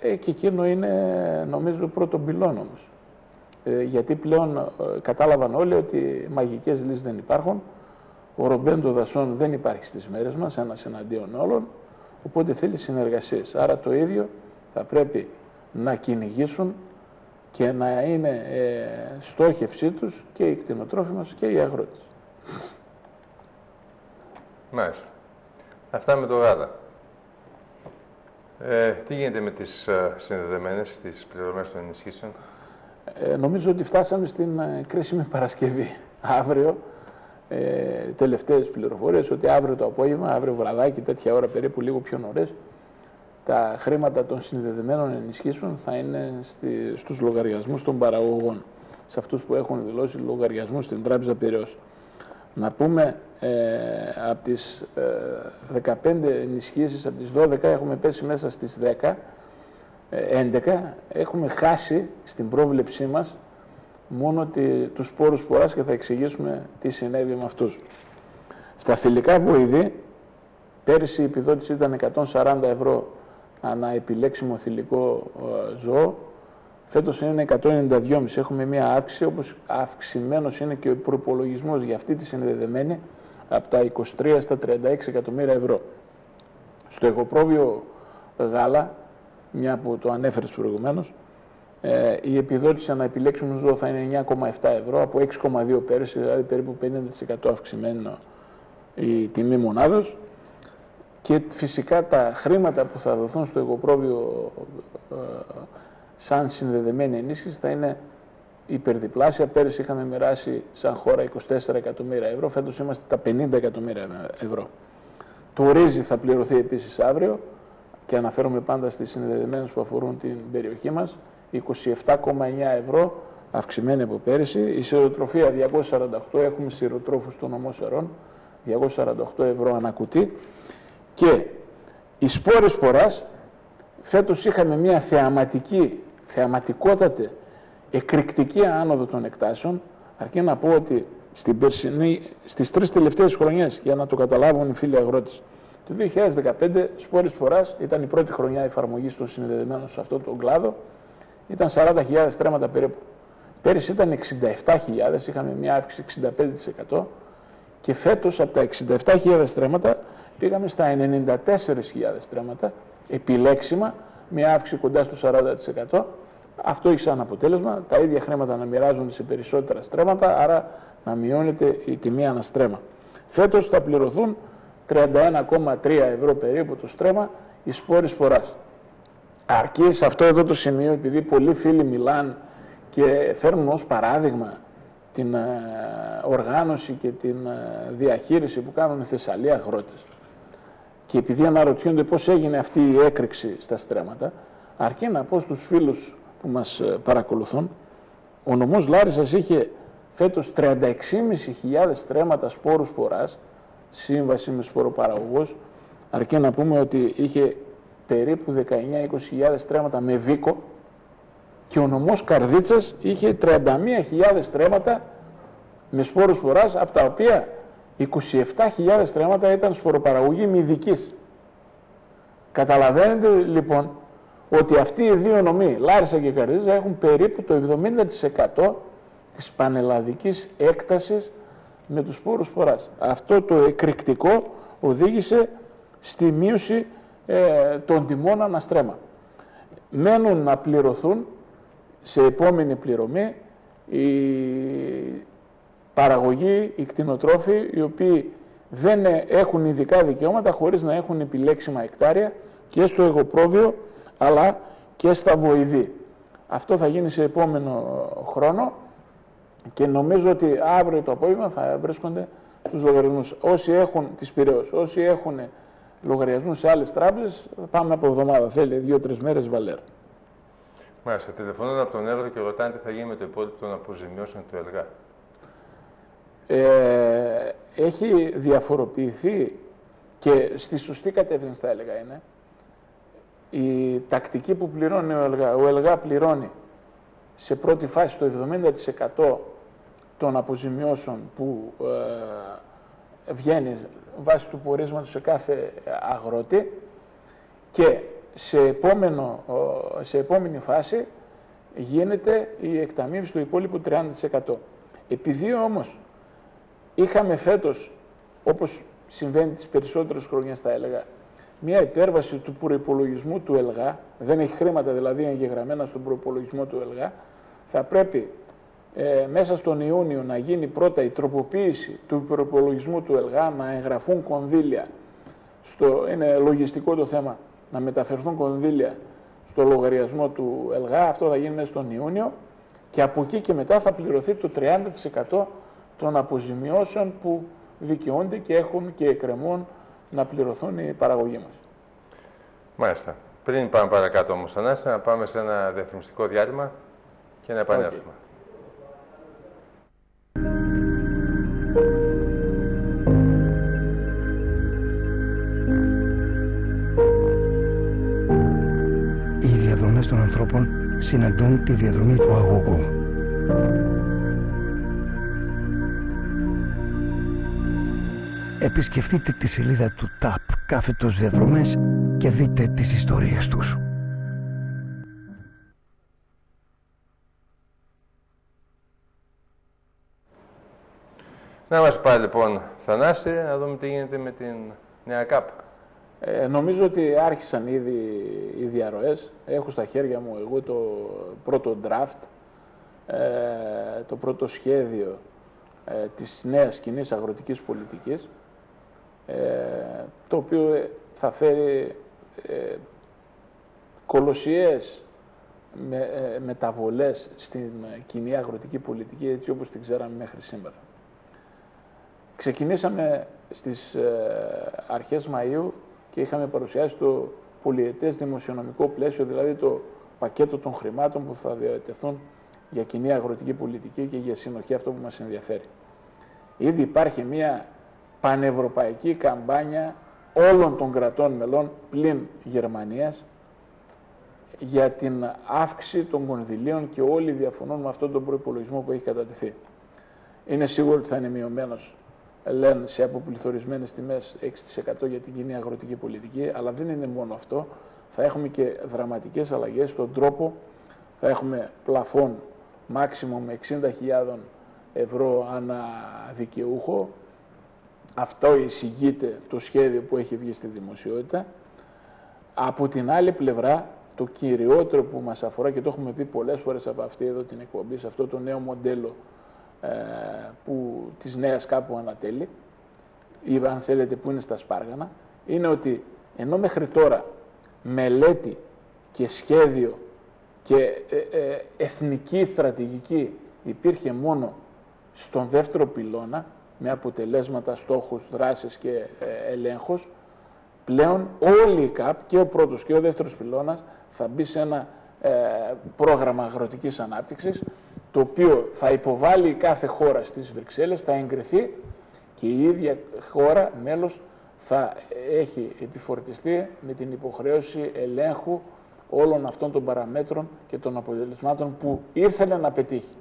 Ε, και εκείνο είναι νομίζω πρώτο πυλόν όμως. Ε, γιατί πλέον ε, κατάλαβαν όλοι ότι μαγικές λύσεις δεν υπάρχουν. Ο ρομπέντο δασών δεν υπάρχει στις μέρες μας, ένας εναντίον όλων, οπότε θέλει συνεργασίες. Άρα το ίδιο θα πρέπει να κυνηγήσουν και να είναι ε, στόχευσή τους και οι κτηνοτρόφοι μας και οι αγρότες. Μάλιστα. Αυτά με το γάλα. Ε, τι γίνεται με τις ε, συνδεδεμένες, τις πληρωμές των ενισχύσεων; Ε, νομίζω ότι φτάσαμε στην ε, κρίσιμη Παρασκευή. Αύριο, ε, τελευταίες πληροφορίες, ότι αύριο το απόγευμα, αύριο βραδάκι, τέτοια ώρα περίπου, λίγο πιο νωρίς, τα χρήματα των συνδεδεμένων ενισχύσεων θα είναι στη, στους λογαριασμούς των παραγωγών, σε αυτούς που έχουν δηλώσει λογαριασμούς στην Τράπεζα Πυραιός. Να πούμε, ε, από τις ε, 15 ενισχύσεις, από τις 12 έχουμε πέσει μέσα στις 10, 11, ε, έχουμε χάσει στην πρόβλεψή μας μόνο τη, τους σπόρους ποράς και θα εξηγήσουμε τι συνέβη με αυτούς. Στα θηλυκά βοηδή, πέρυσι η επιδότηση ήταν 140 ευρώ ανά επιλέξιμο θηλυκό ε, ζώο. Φέτος είναι 192,5. Έχουμε μια αύξηση, όπως αυξημένος είναι και ο προπολογισμός για αυτή τη συνδεδεμένη από τα 23 στα 36 εκατομμύρια ευρώ. Στο εγωπρόβιο γάλα, μια που το ανέφερες προηγουμένως, ε, η επιδότηση ανά επιλέξιμο ζώο θα είναι 9,7 ευρώ από 6,2 πέρυσι, δηλαδή περίπου 50% αυξημένο η τιμή μονάδος και φυσικά τα χρήματα που θα δοθούν στο εγωπρόβιο ε, σαν συνδεδεμένη ενίσχυση θα είναι υπερδιπλάσια. Πέρυσι είχαμε μοιράσει σαν χώρα 24 εκατομμύρια ευρώ, φέτος είμαστε τα 50 εκατομμύρια ευρώ. Το ρύζι θα πληρωθεί επίσης αύριο και αναφέρομαι πάντα στις συνδεδεμένες που αφορούν την περιοχή μας, 27,9 ευρώ αυξημένη από πέρυσι. Η σειροτροφία 248, έχουμε σειροτρόφους στο νομό Σερών, 248 ευρώ ανακουτή. Και οι σπόρες σποράς, φέτος είχαμε μια θεαματική, θεαματικότατη, εκρηκτική άνοδο των εκτάσεων, αρκεί να πω ότι στην περσινή, στις τρεις τελευταίες χρονιές, για να το καταλάβουν οι φίλοι αγρότες, το 2015 σπόρες φοράς ήταν η πρώτη χρονιά εφαρμογής των συνδεδεμένων σε αυτό το κλάδο, ήταν 40.000 στρέμματα περίπου. Πέρυσι ήταν 67.000, είχαμε μια αύξηση 65% και φέτος από τα 67.000 στρέμματα πήγαμε στα 94.000 στρέμματα, επιλέξιμα, μια αύξηση κοντά στο 40%. Αυτό έχει σαν αποτέλεσμα τα ίδια χρήματα να μοιράζονται σε περισσότερα στρέμματα, άρα να μειώνεται η τιμή αναστρέμα. Φέτος θα πληρωθούν 31,3 ευρώ περίπου το στρέμμα οι σπόρες φοράς. Αρκεί σε αυτό εδώ το σημείο, επειδή πολλοί φίλοι μιλάνε και φέρνουν ως παράδειγμα την ε, οργάνωση και την ε, διαχείριση που κάνουν οι Θεσσαλία αγρότες και επειδή αναρωτιούνται πώς έγινε αυτή η έκρηξη στα στρέμματα, αρκεί να πω στους φίλους που μας ε, παρακολουθούν, ο νομός Λάρισας είχε φέτος 36.500 στρέμματα σπόρους σποράς, σύμβαση με σποροπαραγωγούς, αρκεί να πούμε ότι είχε περίπου 19-20.000 στρέμματα με βίκο και ο νομός Καρδίτσας είχε 31.000 στρέμματα με σπόρους σποράς, από τα οποία 27.000 στρέμματα ήταν σποροπαραγωγή μυδικής. Καταλαβαίνετε λοιπόν ότι αυτοί οι δύο νομοί, Λάρισα και Καρδίτσα, έχουν περίπου το 70% της πανελλαδικής έκτασης με τους σπόρους σποράς. Αυτό το εκρηκτικό οδήγησε στη μείωση ε, των τιμών αναστρέμα. Μένουν να πληρωθούν σε επόμενη πληρωμή οι παραγωγοί, οι κτηνοτρόφοι, οι οποίοι δεν έχουν ειδικά δικαιώματα χωρίς να έχουν επιλέξιμα εκτάρια και στο εγωπρόβιο αλλά και στα βοηδή. Αυτό θα γίνει σε επόμενο χρόνο και νομίζω ότι αύριο το απόγευμα θα βρίσκονται στους λογαριασμούς. Όσοι έχουν τις πυραιώσεις, όσοι έχουν λογαριασμούς σε άλλες τράπεζες, πάμε από εβδομάδα, θέλει δύο-τρεις μέρες βαλέρ. Μάλιστα, τηλεφωνούν από τον Εύρο και ρωτάνε τι θα γίνει με το υπόλοιπο των αποζημιώσεων του ΕΛΓΑ ε, έχει διαφοροποιηθεί και στη σωστή κατεύθυνση θα έλεγα είναι η τακτική που πληρώνει ο ΕΛΓΑ. Ο ΕΛΓΑ πληρώνει σε πρώτη φάση το 70% των αποζημιώσεων που ε, βγαίνει βάσει του πορίσματος σε κάθε αγρότη και σε, επόμενο, σε επόμενη φάση γίνεται η εκταμείευση του υπόλοιπου 30%. Επειδή όμως είχαμε φέτος, όπως συμβαίνει τις περισσότερες χρονιές θα έλεγα, μια υπέρβαση του προπολογισμού του ΕΛΓΑ, δεν έχει χρήματα δηλαδή εγγεγραμμένα στον προπολογισμό του ΕΛΓΑ, θα πρέπει ε, μέσα στον Ιούνιο να γίνει πρώτα η τροποποίηση του προπολογισμού του ΕΛΓΑ, να εγγραφούν κονδύλια, στο, είναι λογιστικό το θέμα, να μεταφερθούν κονδύλια στο λογαριασμό του ΕΛΓΑ, αυτό θα γίνει μέσα στον Ιούνιο και από εκεί και μετά θα πληρωθεί το 30% των αποζημιώσεων που δικαιούνται και έχουν και εκκρεμούν να πληρωθούν οι παραγωγοί μας. Μάλιστα. Πριν πάμε παρακάτω όμως, Θανάση, να πάμε σε ένα διαφημιστικό διάλειμμα και να επανέλθουμε. Οι διαδρομές των ανθρώπων συναντούν τη διαδρομή του αγωγού. Επισκεφτείτε τη σελίδα του TAP κάθετος διαδρομές και δείτε τις ιστορίες τους. Να μας πάει λοιπόν Θανάση, να δούμε τι γίνεται με την νέα ΚΑΠ. Ε, νομίζω ότι άρχισαν ήδη οι διαρροές. Έχω στα χέρια μου εγώ το πρώτο draft, ε, το πρώτο σχέδιο ε, της νέας κοινής αγροτικής πολιτικής, ε, το οποίο θα φέρει ε, κολοσιαίες με, ε, μεταβολές στην κοινή αγροτική πολιτική έτσι όπως την ξέραμε μέχρι σήμερα. Ξεκινήσαμε στις ε, αρχές Μαΐου και είχαμε παρουσιάσει το πολιετές δημοσιονομικό πλαίσιο, δηλαδή το πακέτο των χρημάτων που θα διατεθούν για κοινή αγροτική πολιτική και για συνοχή αυτό που μας ενδιαφέρει. Ήδη υπάρχει μια πανευρωπαϊκή καμπάνια όλων των κρατών μελών πλην Γερμανίας για την αύξηση των κονδυλίων και όλοι διαφωνούν με αυτόν τον προϋπολογισμό που έχει κατατεθεί. Είναι σίγουρο ότι θα είναι μειωμένος λένε σε αποπληθωρισμένες τιμές 6% για την κοινή αγροτική πολιτική, αλλά δεν είναι μόνο αυτό. Θα έχουμε και δραματικές αλλαγές στον τρόπο, θα έχουμε πλαφόν μάξιμο με 60.000 ευρώ ανά δικαιούχο. Αυτό εισηγείται το σχέδιο που έχει βγει στη δημοσιότητα. Από την άλλη πλευρά, το κυριότερο που μας αφορά και το έχουμε πει πολλές φορές από αυτή εδώ την εκπομπή, σε αυτό το νέο μοντέλο ε, που, της νέας κάπου ανατέλει ή αν θέλετε που είναι στα Σπάργανα είναι ότι ενώ μέχρι τώρα μελέτη και σχέδιο και ε, ε, εθνική στρατηγική υπήρχε μόνο στον δεύτερο πυλώνα με αποτελέσματα, στόχους, δράσεις και ε, ελέγχους πλέον όλη η ΚΑΠ και ο πρώτος και ο δεύτερος πυλώνας θα μπει σε ένα πρόγραμμα αγροτικής ανάπτυξης το οποίο θα υποβάλει κάθε χώρα στις Βρυξέλλες, θα εγκριθεί και η ίδια χώρα, μέλος, θα έχει επιφορτιστεί με την υποχρέωση ελέγχου όλων αυτών των παραμέτρων και των αποτελεσμάτων που ήθελε να πετύχει.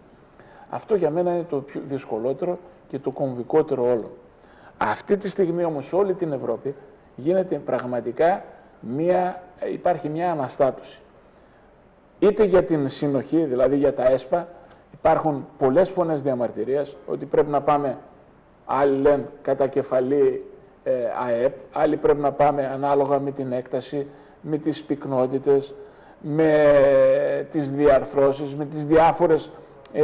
Αυτό για μένα είναι το πιο δυσκολότερο και το κομβικότερο όλο. Αυτή τη στιγμή όμως όλη την Ευρώπη γίνεται πραγματικά μια, υπάρχει μια αναστάτωση. Είτε για την συνοχή, δηλαδή για τα ΕΣΠΑ, Υπάρχουν πολλές φωνές διαμαρτυρίας ότι πρέπει να πάμε, άλλοι λένε κατά κεφαλή ε, ΑΕΠ, άλλοι πρέπει να πάμε ανάλογα με την έκταση, με τις πυκνότητες, με τις διαρθρώσεις, με τις διάφορες ε,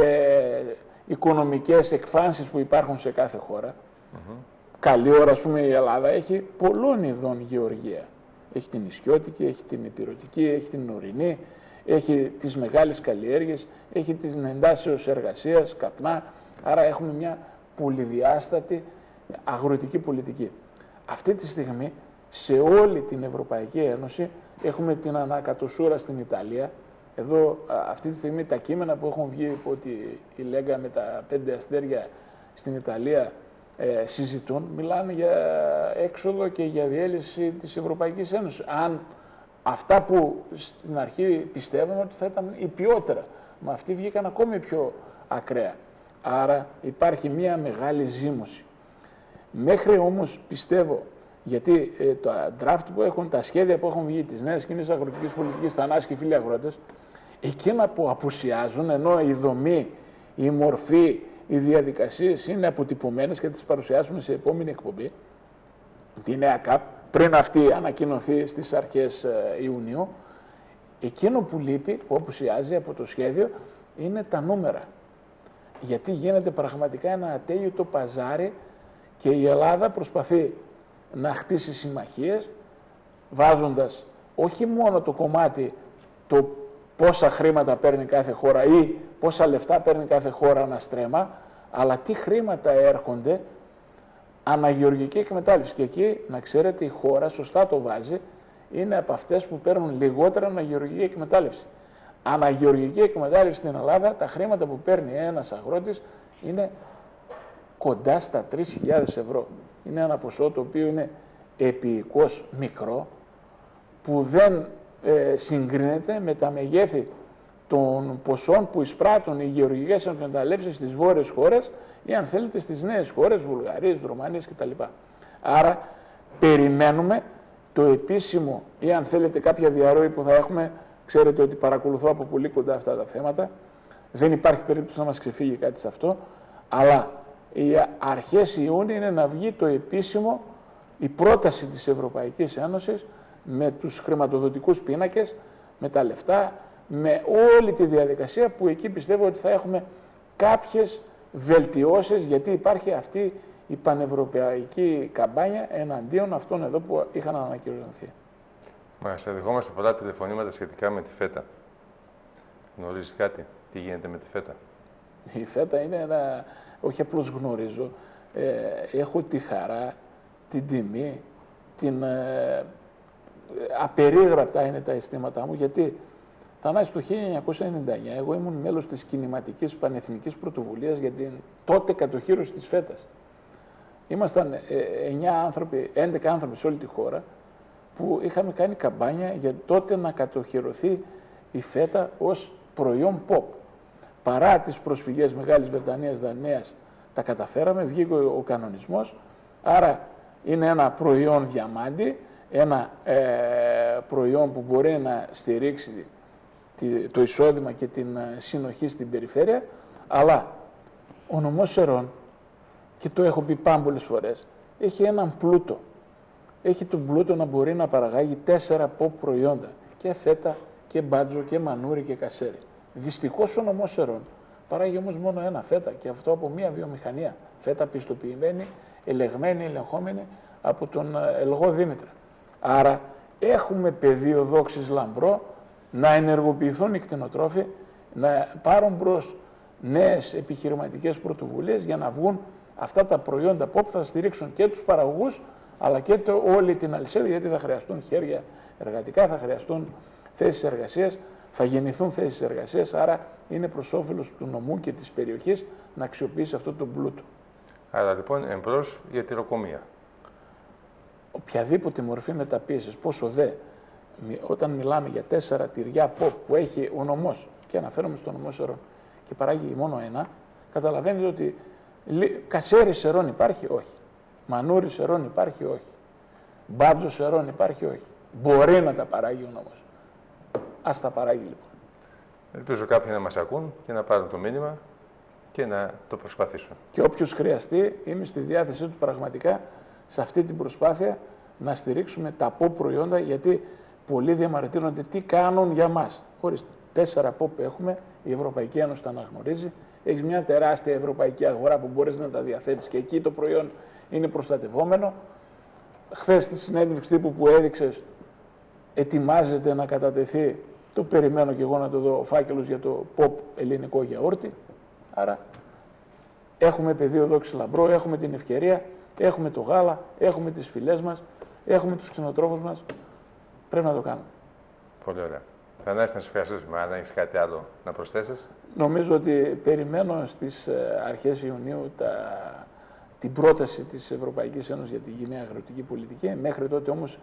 οικονομικές εκφάνσεις που υπάρχουν σε κάθε χώρα. Καλή ώρα, ας πούμε, η Ελλάδα έχει πολλών ειδών γεωργία. Έχει την Ισιώτικη, έχει την Επιρωτική, έχει την Ορεινή, έχει τις μεγάλες καλλιέργειες, έχει την εντάσσεως εργασίας, καπνά, άρα έχουμε μια πολυδιάστατη αγροτική πολιτική. Αυτή τη στιγμή σε όλη την Ευρωπαϊκή Ένωση έχουμε την ανακατοσούρα στην Ιταλία. Εδώ αυτή τη στιγμή τα κείμενα που έχουν βγει από ότι η Λέγκα με τα πέντε αστέρια στην Ιταλία ε, συζητούν, μιλάνε για έξοδο και για διέλυση της Ευρωπαϊκής Ένωσης. Αν αυτά που στην αρχή πιστεύαμε ότι θα ήταν η ποιότερα. Μα αυτοί βγήκαν ακόμη πιο ακραία. Άρα υπάρχει μία μεγάλη ζήμωση. Μέχρι όμως πιστεύω Γιατί ε, τα draft που έχουν, τα σχέδια που έχουν βγει της νέας κοινής αγροτικής πολιτικής, Θανάση και φίλοι αγρότες, εκείνα που απουσιάζουν, ενώ η δομή, η μορφή, οι διαδικασίες είναι αποτυπωμένες και τις παρουσιάσουμε σε επόμενη εκπομπή, τη νέα ΚΑΠ, πριν αυτή ανακοινωθεί στις αρχές ε, Ιουνίου, εκείνο που λείπει, που απουσιάζει από το σχέδιο, είναι τα νούμερα. Γιατί γίνεται πραγματικά ένα ατέλειωτο παζάρι και η Ελλάδα προσπαθεί να χτίσει συμμαχίες βάζοντας όχι μόνο το κομμάτι το πόσα χρήματα παίρνει κάθε χώρα ή πόσα λεφτά παίρνει κάθε χώρα να στρέμα, αλλά τι χρήματα έρχονται αναγεωργική εκμετάλλευση. Και εκεί, να ξέρετε, η χώρα σωστά το βάζει, είναι από αυτές που παίρνουν λιγότερα αναγεωργική εκμετάλλευση. Αναγεωργική εκμετάλλευση στην Ελλάδα, τα χρήματα που παίρνει ένας αγρότης είναι κοντά στα 3.000 ευρώ. Είναι ένα ποσό το οποίο είναι επίοικος μικρό, που δεν ε, συγκρίνεται με τα μεγέθη των ποσών που εισπράττουν οι γεωργικές εκμεταλλεύσεις στις βόρειες χώρες ή αν θέλετε στις νέες χώρες, Βουλγαρίες, Ρουμανίες κτλ. Άρα περιμένουμε το επίσημο ή αν θέλετε κάποια διαρροή που θα έχουμε, ξέρετε ότι παρακολουθώ από πολύ κοντά αυτά τα θέματα, δεν υπάρχει περίπτωση να μας ξεφύγει κάτι σε αυτό, αλλά οι αρχές Ιούνιου είναι να βγει το επίσημο, η πρόταση της Ευρωπαϊκής Ένωσης με τους χρηματοδοτικούς πίνακες, με τα λεφτά, με όλη τη διαδικασία που εκεί πιστεύω ότι θα έχουμε κάποιες βελτιώσεις γιατί υπάρχει αυτή η πανευρωπαϊκή καμπάνια εναντίον αυτών εδώ που είχαν ανακοινωθεί. Μάλιστα, δεχόμαστε πολλά τηλεφωνήματα σχετικά με τη ΦΕΤΑ. Γνωρίζεις κάτι, τι γίνεται με τη ΦΕΤΑ. Η ΦΕΤΑ είναι ένα, όχι απλώς γνωρίζω, ε, έχω τη χαρά, την τιμή, την ε, απερίγραπτα είναι τα αισθήματά μου, γιατί Θανάση το 1999 εγώ ήμουν μέλος της κινηματικής πανεθνικής πρωτοβουλίας για την τότε κατοχήρωση της ΦΕΤΑς. Ήμασταν 9 ε, άνθρωποι, 11 άνθρωποι σε όλη τη χώρα που είχαμε κάνει καμπάνια για τότε να κατοχυρωθεί η ΦΕΤΑ ως προϊόν pop. Παρά τις προσφυγές Μεγάλης Βρετανίας, Δανίας, τα καταφέραμε, βγήκε ο κανονισμός, άρα είναι ένα προϊόν διαμάντι, ένα ε, προϊόν που μπορεί να στηρίξει το εισόδημα και την ε, συνοχή στην περιφέρεια, αλλά ο νομός Σερών, και το έχω πει πάμπολες φορές, έχει έναν πλούτο. Έχει τον πλούτο να μπορεί να παραγάγει τέσσερα ποπ προϊόντα, και φέτα και μπάτζο και μανούρι και κασέρι. Δυστυχώς ο νομός Σερών παράγει όμως μόνο ένα φέτα και αυτό από μία βιομηχανία. Φέτα πιστοποιημένη, ελεγμένη, ελεγχόμενη από τον ε, Ελγό Δήμητρα. Άρα έχουμε πεδίο δόξης λαμπρό να ενεργοποιηθούν οι κτηνοτρόφοι, να πάρουν μπρος νέες επιχειρηματικές πρωτοβουλίες για να βγουν αυτά τα προϊόντα που θα στηρίξουν και τους παραγωγούς αλλά και το, όλη την αλυσίδα γιατί θα χρειαστούν χέρια εργατικά, θα χρειαστούν θέσεις εργασίας, θα γεννηθούν θέσεις εργασίας. Άρα είναι προς όφελος του νομού και της περιοχής να αξιοποιήσει αυτό το πλούτο. Άρα λοιπόν εμπρός για τη ροκομεία. Οποιαδήποτε μορφή μεταπίεσης, πόσο δε όταν μιλάμε για τέσσερα τυριά pop που έχει ο νομός και αναφέρομαι στο νομό Σερών και παράγει μόνο ένα, καταλαβαίνετε ότι κασέρι Σερών υπάρχει, όχι. Μανούρι Σερών υπάρχει, όχι. Μπάτζο Σερών υπάρχει, όχι. Μπορεί να τα παράγει ο νομός. Ας τα παράγει λοιπόν. Ελπίζω κάποιοι να μας ακούν και να πάρουν το μήνυμα και να το προσπαθήσουν. Και όποιος χρειαστεί, είμαι στη διάθεσή του πραγματικά σε αυτή την προσπάθεια να στηρίξουμε τα pop προϊόντα γιατί πολλοί διαμαρτύρονται τι κάνουν για μας. Ορίστε, τέσσερα πόπ έχουμε, η Ευρωπαϊκή Ένωση τα αναγνωρίζει. Έχεις μια τεράστια ευρωπαϊκή αγορά που μπορείς να τα διαθέτεις και εκεί το προϊόν είναι προστατευόμενο. Χθες στη συνέντευξη τύπου που έδειξες, ετοιμάζεται να κατατεθεί. Το περιμένω και εγώ να το δω ο φάκελος για το pop ελληνικό γιαούρτι. Άρα έχουμε πεδίο δόξης λαμπρό, έχουμε την ευκαιρία, έχουμε το γάλα, έχουμε τις φυλές μας, έχουμε τους κτηνοτρόφους μας, Πρέπει να το κάνουμε. Πολύ ωραία. Θανάση, να σε ευχαριστήσουμε. Αν έχεις κάτι άλλο να προσθέσεις. Νομίζω ότι περιμένω στις ε, αρχές Ιουνίου τα, την πρόταση της Ευρωπαϊκής Ένωσης για την κοινή αγροτική πολιτική. Μέχρι τότε όμως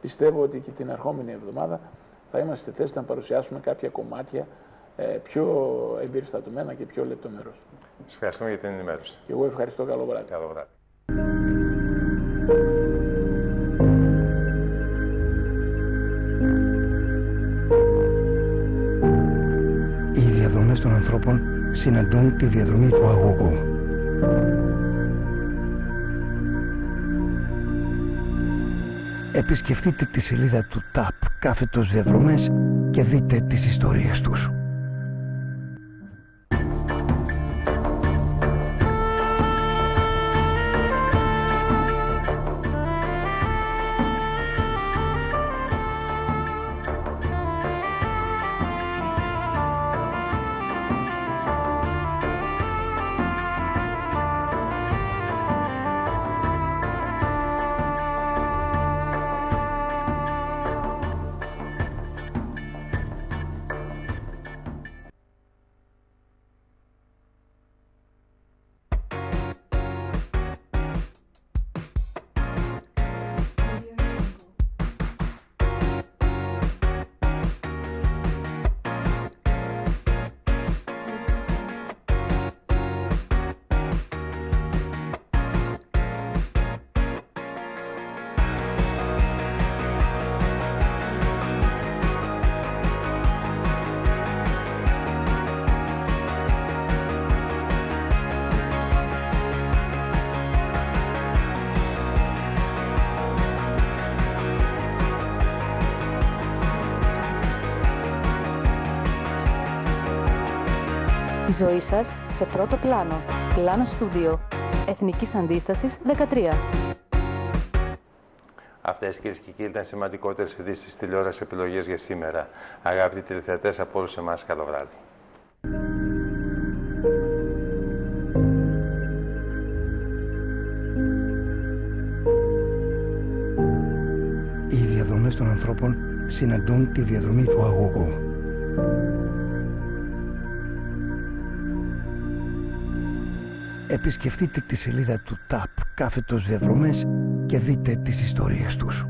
πιστεύω ότι και την ερχόμενη εβδομάδα θα είμαστε θέση να παρουσιάσουμε κάποια κομμάτια ε, πιο εμπεριστατωμένα και πιο λεπτομερώς. Σα ευχαριστούμε για την ενημέρωση. Και εγώ ευχαριστώ. Καλό βράδυ. Καλό βράδυ. Οι διαδρομές των ανθρώπων συναντούν τη διαδρομή του αγωγού. Επισκεφτείτε τη σελίδα του TAP κάθετος διαδρομές και δείτε τις ιστορίες τους. Ζωή σας σε πρώτο πλάνο. Πλάνο στούντιο. Εθνικής Αντίστασης 13. Αυτές κυρίες και κύριοι ήταν σημαντικότερες ειδήσεις τη τηλεόρασης επιλογές για σήμερα. Αγαπητοί τηλεθεατές, από όλους εμάς, καλό βράδυ. Οι διαδρομές των ανθρώπων συναντούν τη διαδρομή του αγωγού. Επισκεφτείτε τη σελίδα του TAP κάθετος διαδρομές και δείτε τις ιστορίες τους.